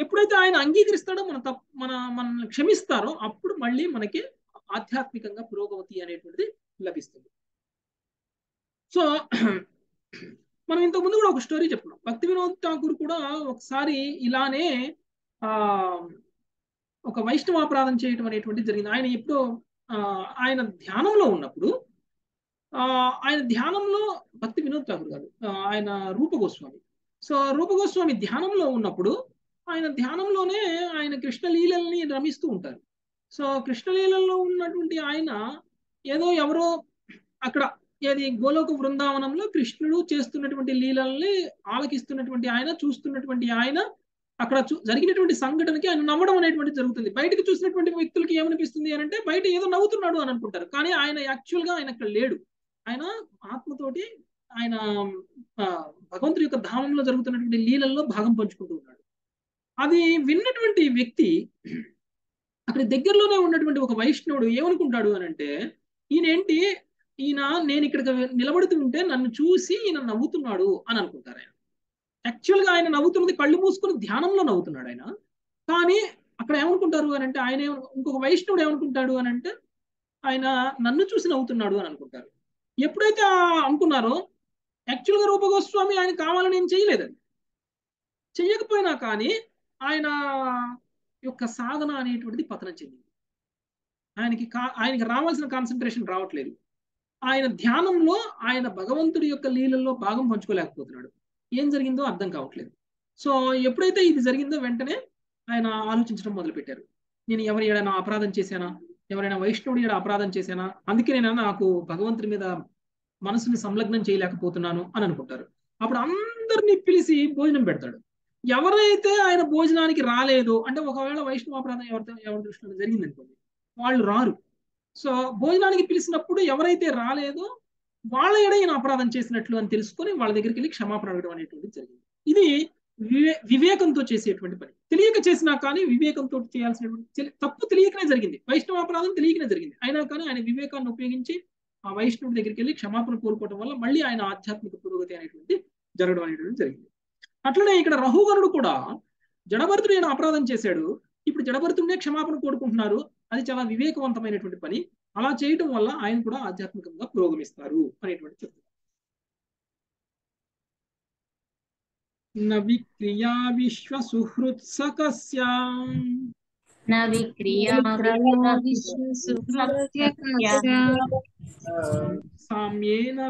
[SPEAKER 2] ఎప్పుడైతే ఆయన అంగీకరిస్తాడో మన తప్ప మన మనల్ని క్షమిస్తారో అప్పుడు మళ్ళీ మనకి ఆధ్యాత్మికంగా పురోగతి అనేటువంటిది లభిస్తుంది. సో మనం ఇంతకు ముందు కూడా ఒక స్టోరీ చెప్పుకున్నాం. భక్తి వినోద్ ఠాకూర్ కూడా ఒకసారి ఇలానే ఆ ఒక వైష్ణవాపరాధం చేయటం అనేటువంటి జరిగింది. ఆయన ఎప్పుడో ఆయన ధ్యానంలో ఉన్నప్పుడు ఆ ఆయన ధ్యానంలో భక్తి వినోద్ ఠాకూర్ కాదు ఆయన రూపగోస్వామి. సో రూపగోస్వామి ధ్యానంలో ఉన్నప్పుడు ఆయన ధ్యానంలోనే ఆయన కృష్ణలీలల్ని రమిస్తూ ఉంటారు. సో కృష్ణలీలల్లో ఉన్నటువంటి ఆయన ఏదో ఎవరో అక్కడ ఏది గోలోక బృందావనంలో కృష్ణుడు చేస్తున్నటువంటి లీలల్ని ఆలకిస్తున్నటువంటి ఆయన చూస్తున్నటువంటి ఆయన అక్కడ జరిగినటువంటి సంఘటనకి ఆయన నవ్వడం అనేటువంటి జరుగుతుంది. బయటకు చూసినటువంటి వ్యక్తులకి ఏమనిపిస్తుంది అని అంటే బయట ఏదో నవ్వుతున్నాడు అని అనుకుంటారు. కానీ ఆయన యాక్చువల్గా ఆయన అక్కడ లేడు. ఆయన ఆత్మతోటి ఆయన భగవంతుడి యొక్క ధామంలో జరుగుతున్నటువంటి లీలల్లో భాగం పంచుకుంటూ ఉన్నాడు. అది విన్నటువంటి వ్యక్తి అక్కడ దగ్గరలోనే ఉన్నటువంటి ఒక వైష్ణవుడు ఏమనుకుంటాడు అని అంటే ఈయన ఏంటి ఈయన నేను ఇక్కడ నిలబడుతూ ఉంటే నన్ను చూసి ఈయన నవ్వుతున్నాడు అని అనుకుంటారు ఆయన. యాక్చువల్గా ఆయన నవ్వుతున్నది కళ్ళు మూసుకొని ధ్యానంలో నవ్వుతున్నాడు ఆయన. కానీ అక్కడ ఏమనుకుంటారు అని అంటే ఆయన ఇంకొక వైష్ణవుడు ఏమనుకుంటాడు అని అంటే ఆయన నన్ను చూసి నవ్వుతున్నాడు అని అనుకుంటారు. ఎప్పుడైతే అనుకున్నారో యాక్చువల్గా రూపగోస్వామి ఆయన కావాలని ఏం చేయలేదండి. చెయ్యకపోయినా కానీ ఆయన యొక్క సాధన అనేటువంటిది పతనం చెందింది. ఆయనకి కా ఆయనకి రావాల్సిన కాన్సన్ట్రేషన్ రావట్లేదు. ఆయన ధ్యానంలో ఆయన భగవంతుడి యొక్క లీలల్లో భాగం పంచుకోలేకపోతున్నాడు. ఏం జరిగిందో అర్థం కావట్లేదు. సో ఎప్పుడైతే ఇది జరిగిందో వెంటనే ఆయన ఆలోచించడం మొదలుపెట్టారు. నేను ఎవరి ఏడైనా అపరాధం చేశానా? ఎవరైనా వైష్ణవుడి ఏడ అపరాధం చేశానా? అందుకే నేను నాకు భగవంతుడి మీద మనసుని సంలగ్నం చేయలేకపోతున్నాను అని అనుకుంటారు. అప్పుడు అందరినీ పిలిచి భోజనం పెడతాడు. ఎవరైతే ఆయన భోజనానికి రాలేదు అంటే ఒకవేళ వైష్ణవ అపరాధం ఎవరితో ఎవరి దృష్టిలో జరిగింది అనుకోండి వాళ్ళు రారు. సో భోజనానికి పిలిచినప్పుడు ఎవరైతే రాలేదో వాళ్ళ ఎడ ఈయన అపరాధం చేసినట్లు అని తెలుసుకొని వాళ్ళ దగ్గరికి వెళ్ళి క్షమాపణ అడగడం అనేటువంటిది జరిగింది. ఇది వివే వివేకంతో చేసేటువంటి పని. తెలియక చేసినా కానీ వివేకంతో చేయాల్సినటువంటి తప్పు తెలియకనే జరిగింది. వైష్ణవ అపరాధం తెలియకనే జరిగింది. అయినా కానీ ఆయన వివేకాన్ని ఉపయోగించి ఆ వైష్ణవుడి దగ్గరికి వెళ్ళి క్షమాపణ కోరుకోవడం వల్ల మళ్ళీ ఆయన ఆధ్యాత్మిక పురోగతి అనేటువంటి జరగడం అనేటువంటి జరిగింది. అట్లనే ఇక్కడ రహుగణుడు కూడా జడభరతుడు ఆయన అపరాధం చేశాడు. ఇప్పుడు జడభరతుడినే క్షమాపణ కోరుకుంటున్నారు. అది చాలా వివేకవంతమైనటువంటి పని. అలా చేయటం వల్ల ఆయన కూడా ఆధ్యాత్మికంగా పురోగమిస్తారు అనేటువంటి చెప్తుంది నవిక్రియా
[SPEAKER 14] విశ్వ సుహృత్సకస్య
[SPEAKER 2] సామ్యేన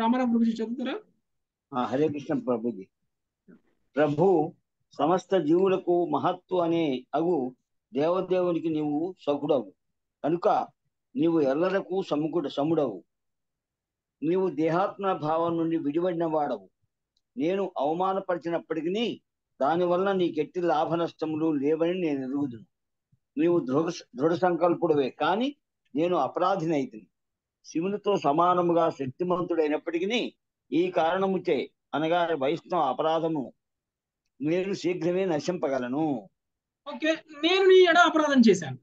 [SPEAKER 2] రామారావు గురించి చదువుతారా
[SPEAKER 15] హరే కృష్ణ ప్రభుజీ. ప్రభు సమస్త జీవులకు మహత్తు అనే అగు దేవదేవునికి నీవు సకుడవు కనుక నీవు ఎల్లరకు సముకుడు సముడవు. నీవు దేహాత్మ భావం నుండి విడిపడిన వాడవు. నేను అవమానపరిచినప్పటికీ దానివల్ల నీకెట్టి లాభ నష్టములు లేవని నేను ఎరుగుదును. నీవు దృఢ దృఢ సంకల్పుడవే. కానీ నేను అపరాధినైతిని. శివునితో సమానముగా శక్తిమంతుడైనప్పటికీ ఈ కారణముచే అనగా వైష్ణవ అపరాధము నేను శీఘ్రమే నశింపగలను.
[SPEAKER 2] ఓకే నేను నీ ఎడ అపరాధం చేశాను.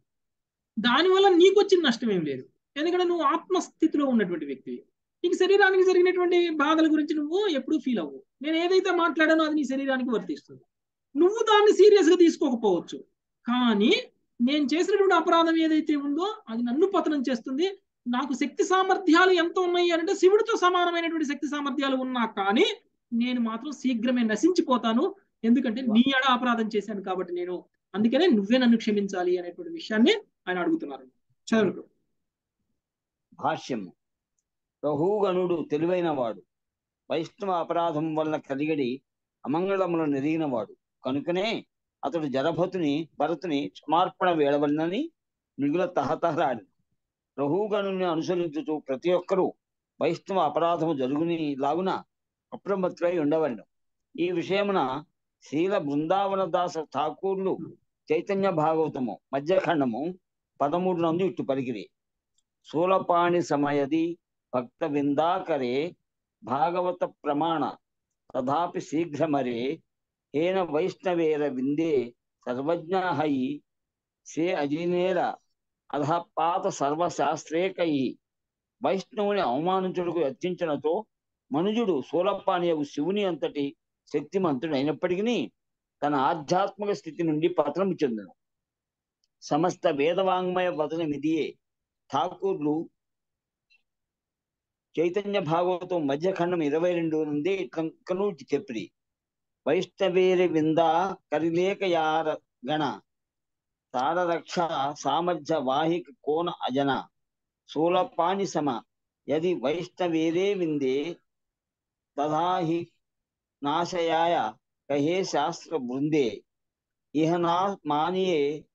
[SPEAKER 2] దానివల్ల నీకు వచ్చిన నష్టం ఏం లేదు. ఎందుకంటే నువ్వు ఆత్మస్థితిలో ఉన్నటువంటి వ్యక్తివి నీకు శరీరానికి జరిగినటువంటి బాధల గురించి నువ్వు ఎప్పుడూ ఫీల్ అవ్వు నేను ఏదైతే మాట్లాడానో అది నీ శరీరానికి వర్తిస్తుంది. నువ్వు దాన్ని సీరియస్గా తీసుకోకపోవచ్చు. కానీ నేను చేసినటువంటి అపరాధం ఏదైతే ఉందో అది నన్ను పతనం చేస్తుంది నాకు శక్తి సామర్థ్యాలు ఎంత ఉన్నాయి అంటే శివుడితో సమానమైనటువంటి శక్తి సామర్థ్యాలు ఉన్నా కానీ నేను మాత్రం శీఘ్రమే నశించిపోతాను. ఎందుకంటే నీ ఎడ అపరాధం చేశాను కాబట్టి నేను. అందుకనే నువ్వే నన్ను క్షమించాలి అనేటువంటి విషయాన్ని ఆయన అడుగుతున్నారు. చదువు.
[SPEAKER 15] భాష్యము. బహుగణుడు తెలివైన వాడు. వైష్ణవ అపరాధం వలన కలిగడి అమంగళములు నెరిగినవాడు. కనుకనే అతడు జరభతుని భరతుని క్షమార్పణ వేడవలనని మిగుల తహతహలాడి రహుగణుని అనుసరించుతూ ప్రతి ఒక్కరూ వైష్ణవ అపరాధము జరుగుని లాగున అప్రమత్తులై ఉండవలను. ఈ విషయమున శీల బృందావన దాస ఠాకూర్లు చైతన్య భాగవతము మధ్యఖండము పదమూడు నందు ఇట్టు పలికిరి. శూలపాణి సమయది భక్త విందాకరే భాగవత ప్రమాణ తథాపి శీఘ్రమరే హేన వైష్ణవేర విందే సర్వజ్ఞాహయి సే అజినేర అధపాత సర్వశాస్త్రేకై. వైష్ణవుని అవమానించుటకు యత్నించడంతో మనుజుడు శూలపాణియకు శివుని అంతటి శక్తిమంతుడు అయినప్పటికీ తన ఆధ్యాత్మిక స్థితి నుండి పతనం చెందను. సమస్త వేదవాంగ్మయ వదనమిదియే ఠాకూర్లు చైతన్య భాగవతం మధ్యఖండం ఇరవై రెండు నుండి ఇట్లంకను చెప్పిరి. వైష్ణవేరి విందా కరిలేకయార గణ తారరక్ష సామర్థ్య వాహిక కోన అజన శూలపాణి సమ. యది వైష్ణవేరే విందే తదాహి నాశయాయ కహే శాస్త్ర బృందే. ఇహ నా మానియే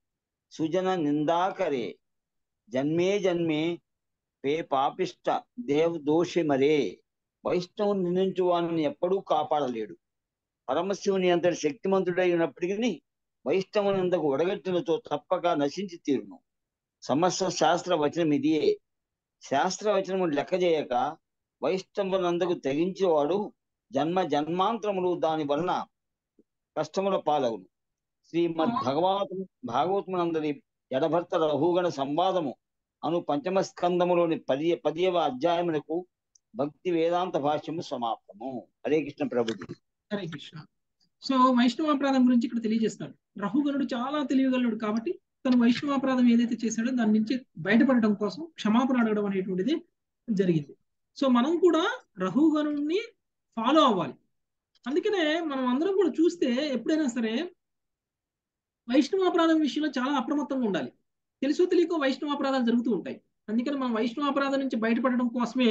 [SPEAKER 15] సుజన నిందాకరే. జన్మే జన్మే పే పాపిష్ట దేవ దోషిమరే వైష్ణవుని నిందించు వారిని ఎప్పుడూ కాపాడలేడు. పరమశివుని అంతటి శక్తిమంతుడై వైష్ణవునందకు అంతకు ఒడగట్టినతో తప్పక నశించి తీరును సమస్త శాస్త్ర వచనం ఇదియే శాస్త్రవచనము లెక్క చేయక వైష్ణవునందుకు తెగించేవాడు జన్మ జన్మాంతరములు దాని వలన కష్టముల పాలవును శ్రీమద్ భగవత్ భాగవతమునందరి ఎడభర్త రఘుగణ సంవాదము అను పంచమ స్కందములోని పది పదివ అధ్యాయమునకు భక్తి వేదాంత భాష్యము సమాప్తము. హరే కృష్ణ ప్రభుజీ.
[SPEAKER 2] హరే కృష్ణ. సో వైష్ణవాపరాధం గురించి ఇక్కడ తెలియజేస్తాడు. రహుగణుడు చాలా తెలియగలడు కాబట్టి తను వైష్ణవాపరాధం ఏదైతే చేశాడో దాని నుంచి బయటపడడం కోసం క్షమాపణ అడగడం అనేటువంటిది జరిగింది. సో మనం కూడా రహుగణుడిని ఫాలో అవ్వాలి. అందుకనే మనం అందరం కూడా చూస్తే ఎప్పుడైనా సరే వైష్ణవాపరాధం విషయంలో చాలా అప్రమత్తంగా ఉండాలి. తెలుసో తెలియకో వైష్ణవాపరాధాలు జరుగుతూ ఉంటాయి. అందుకని మనం వైష్ణవాపరాధం నుంచి బయటపడడం కోసమే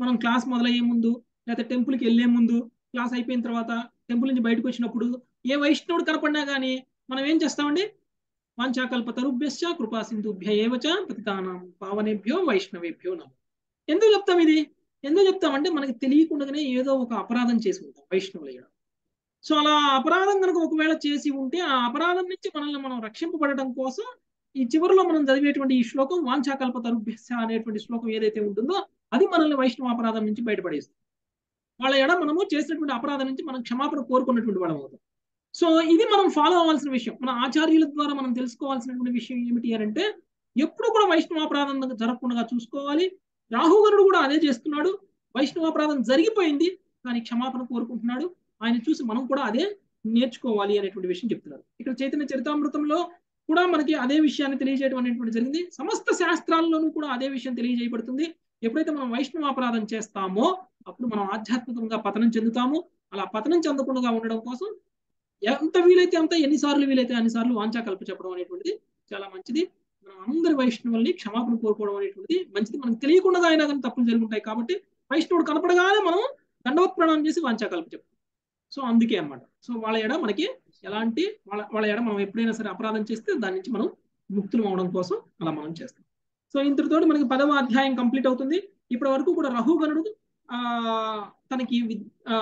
[SPEAKER 2] మనం క్లాస్ మొదలయ్యే ముందు లేకపోతే టెంపుల్కి వెళ్ళే ముందు క్లాస్ అయిపోయిన తర్వాత టెంపుల్ నుంచి బయటకు వచ్చినప్పుడు ఏ వైష్ణవుడు కనపడినా కానీ మనం ఏం చేస్తామండి? వాంఛాకల్ప తరుభ్యశ్చ కృపా సింధుభ్య ఏవచ పతితానం పావనేభ్యో వైష్ణవేభ్యో నమో. ఎందుకు చెప్తాం ఇది? ఎందుకు చెప్తామంటే మనకి తెలియకుండానే ఏదో ఒక అపరాధం చేసి ఉంటాం వైష్ణవులు సో అలా అపరాధం కనుక ఒకవేళ చేసి ఉంటే ఆ అపరాధం నుంచి మనల్ని మనం రక్షింపబడటం కోసం ఈ చివరిలో మనం చదివేటువంటి ఈ శ్లోకం వాంఛాకల్ప తరుభ్యశ అనేటువంటి శ్లోకం ఏదైతే ఉంటుందో అది మనల్ని వైష్ణవ అపరాధం నుంచి బయటపడేస్తుంది. వాళ్ళ ఎడ మనము చేసినటువంటి అపరాధం నుంచి మనం క్షమాపణ కోరుకున్నటువంటి వాళ్ళం అవుతాం. సో ఇది మనం ఫాలో అవ్వాల్సిన విషయం. మన ఆచార్యుల ద్వారా మనం తెలుసుకోవాల్సినటువంటి విషయం ఏమిటి అని అంటే ఎప్పుడు కూడా వైష్ణవాపరాధం జరగకుండా చూసుకోవాలి. రాహుగరుడు కూడా అదే చేస్తున్నాడు. వైష్ణవాపరాధం జరిగిపోయింది కానీ క్షమాపణ కోరుకుంటున్నాడు. ఆయన చూసి మనం కూడా అదే నేర్చుకోవాలి అనేటువంటి విషయం చెప్తున్నారు. ఇక్కడ చైతన్య చరితామృతంలో కూడా మనకి అదే విషయాన్ని తెలియజేయడం అనేటువంటి జరిగింది. సమస్త శాస్త్రాల్లోనూ కూడా అదే విషయం తెలియజేయబడుతుంది. ఎప్పుడైతే మనం వైష్ణవ అపరాధం చేస్తామో అప్పుడు మనం ఆధ్యాత్మికంగా పతనం చెందుతాము. అలా పతనం చెందకుండా ఉండడం కోసం ఎంత వీలైతే అంత ఎన్నిసార్లు వీలైతే అన్నిసార్లు వాంఛా కల్ప చెప్పడం అనేటువంటిది చాలా మంచిది. మనం అందరి వైష్ణవుల్ని క్షమాపణ కోరుకోవడం అనేటువంటిది మంచిది. మనకు తెలియకుండా అయినా కానీ తప్పులు జరుగుతాయి కాబట్టి వైష్ణవుడు కనపడగానే మనం దండవత్ ప్రణామం చేసి వాంఛా కల్ప చెప్తాం. సో అందుకే అన్నమాట. సో వాళ్ళ ఎడ మనకి ఎలాంటి వాళ్ళ వాళ్ళ ఎడ మనం ఎప్పుడైనా సరే అపరాధం చేస్తే దాని నుంచి మనం ముక్తులు అవడం కోసం అలా మనం చేస్తాం. సో ఇంతటితోటి మనకి పదవ అధ్యాయం కంప్లీట్ అవుతుంది. ఇప్పటి వరకు కూడా రహుగణుడు ఆ తనకి ఆ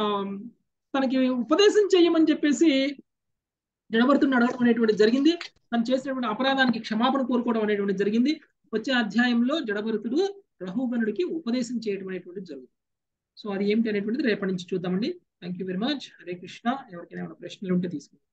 [SPEAKER 2] తనకి ఉపదేశం చేయమని చెప్పేసి జడభర్తుని అడగడం అనేటువంటి జరిగింది. తను చేసినటువంటి అపరాధానికి క్షమాపణ కోరుకోవడం అనేటువంటి జరిగింది. వచ్చే అధ్యాయంలో జడభరతుడు రహుగణుడికి ఉపదేశం చేయడం అనేటువంటి జరుగుతుంది. సో అది ఏమిటి అనేటువంటిది రేపటి నుంచి చూద్దామండి. Thank you very much Hare Krishna ఎవరికైనా ఏమైనా ప్రశ్నలు ఉంటే తీసుకుంటాం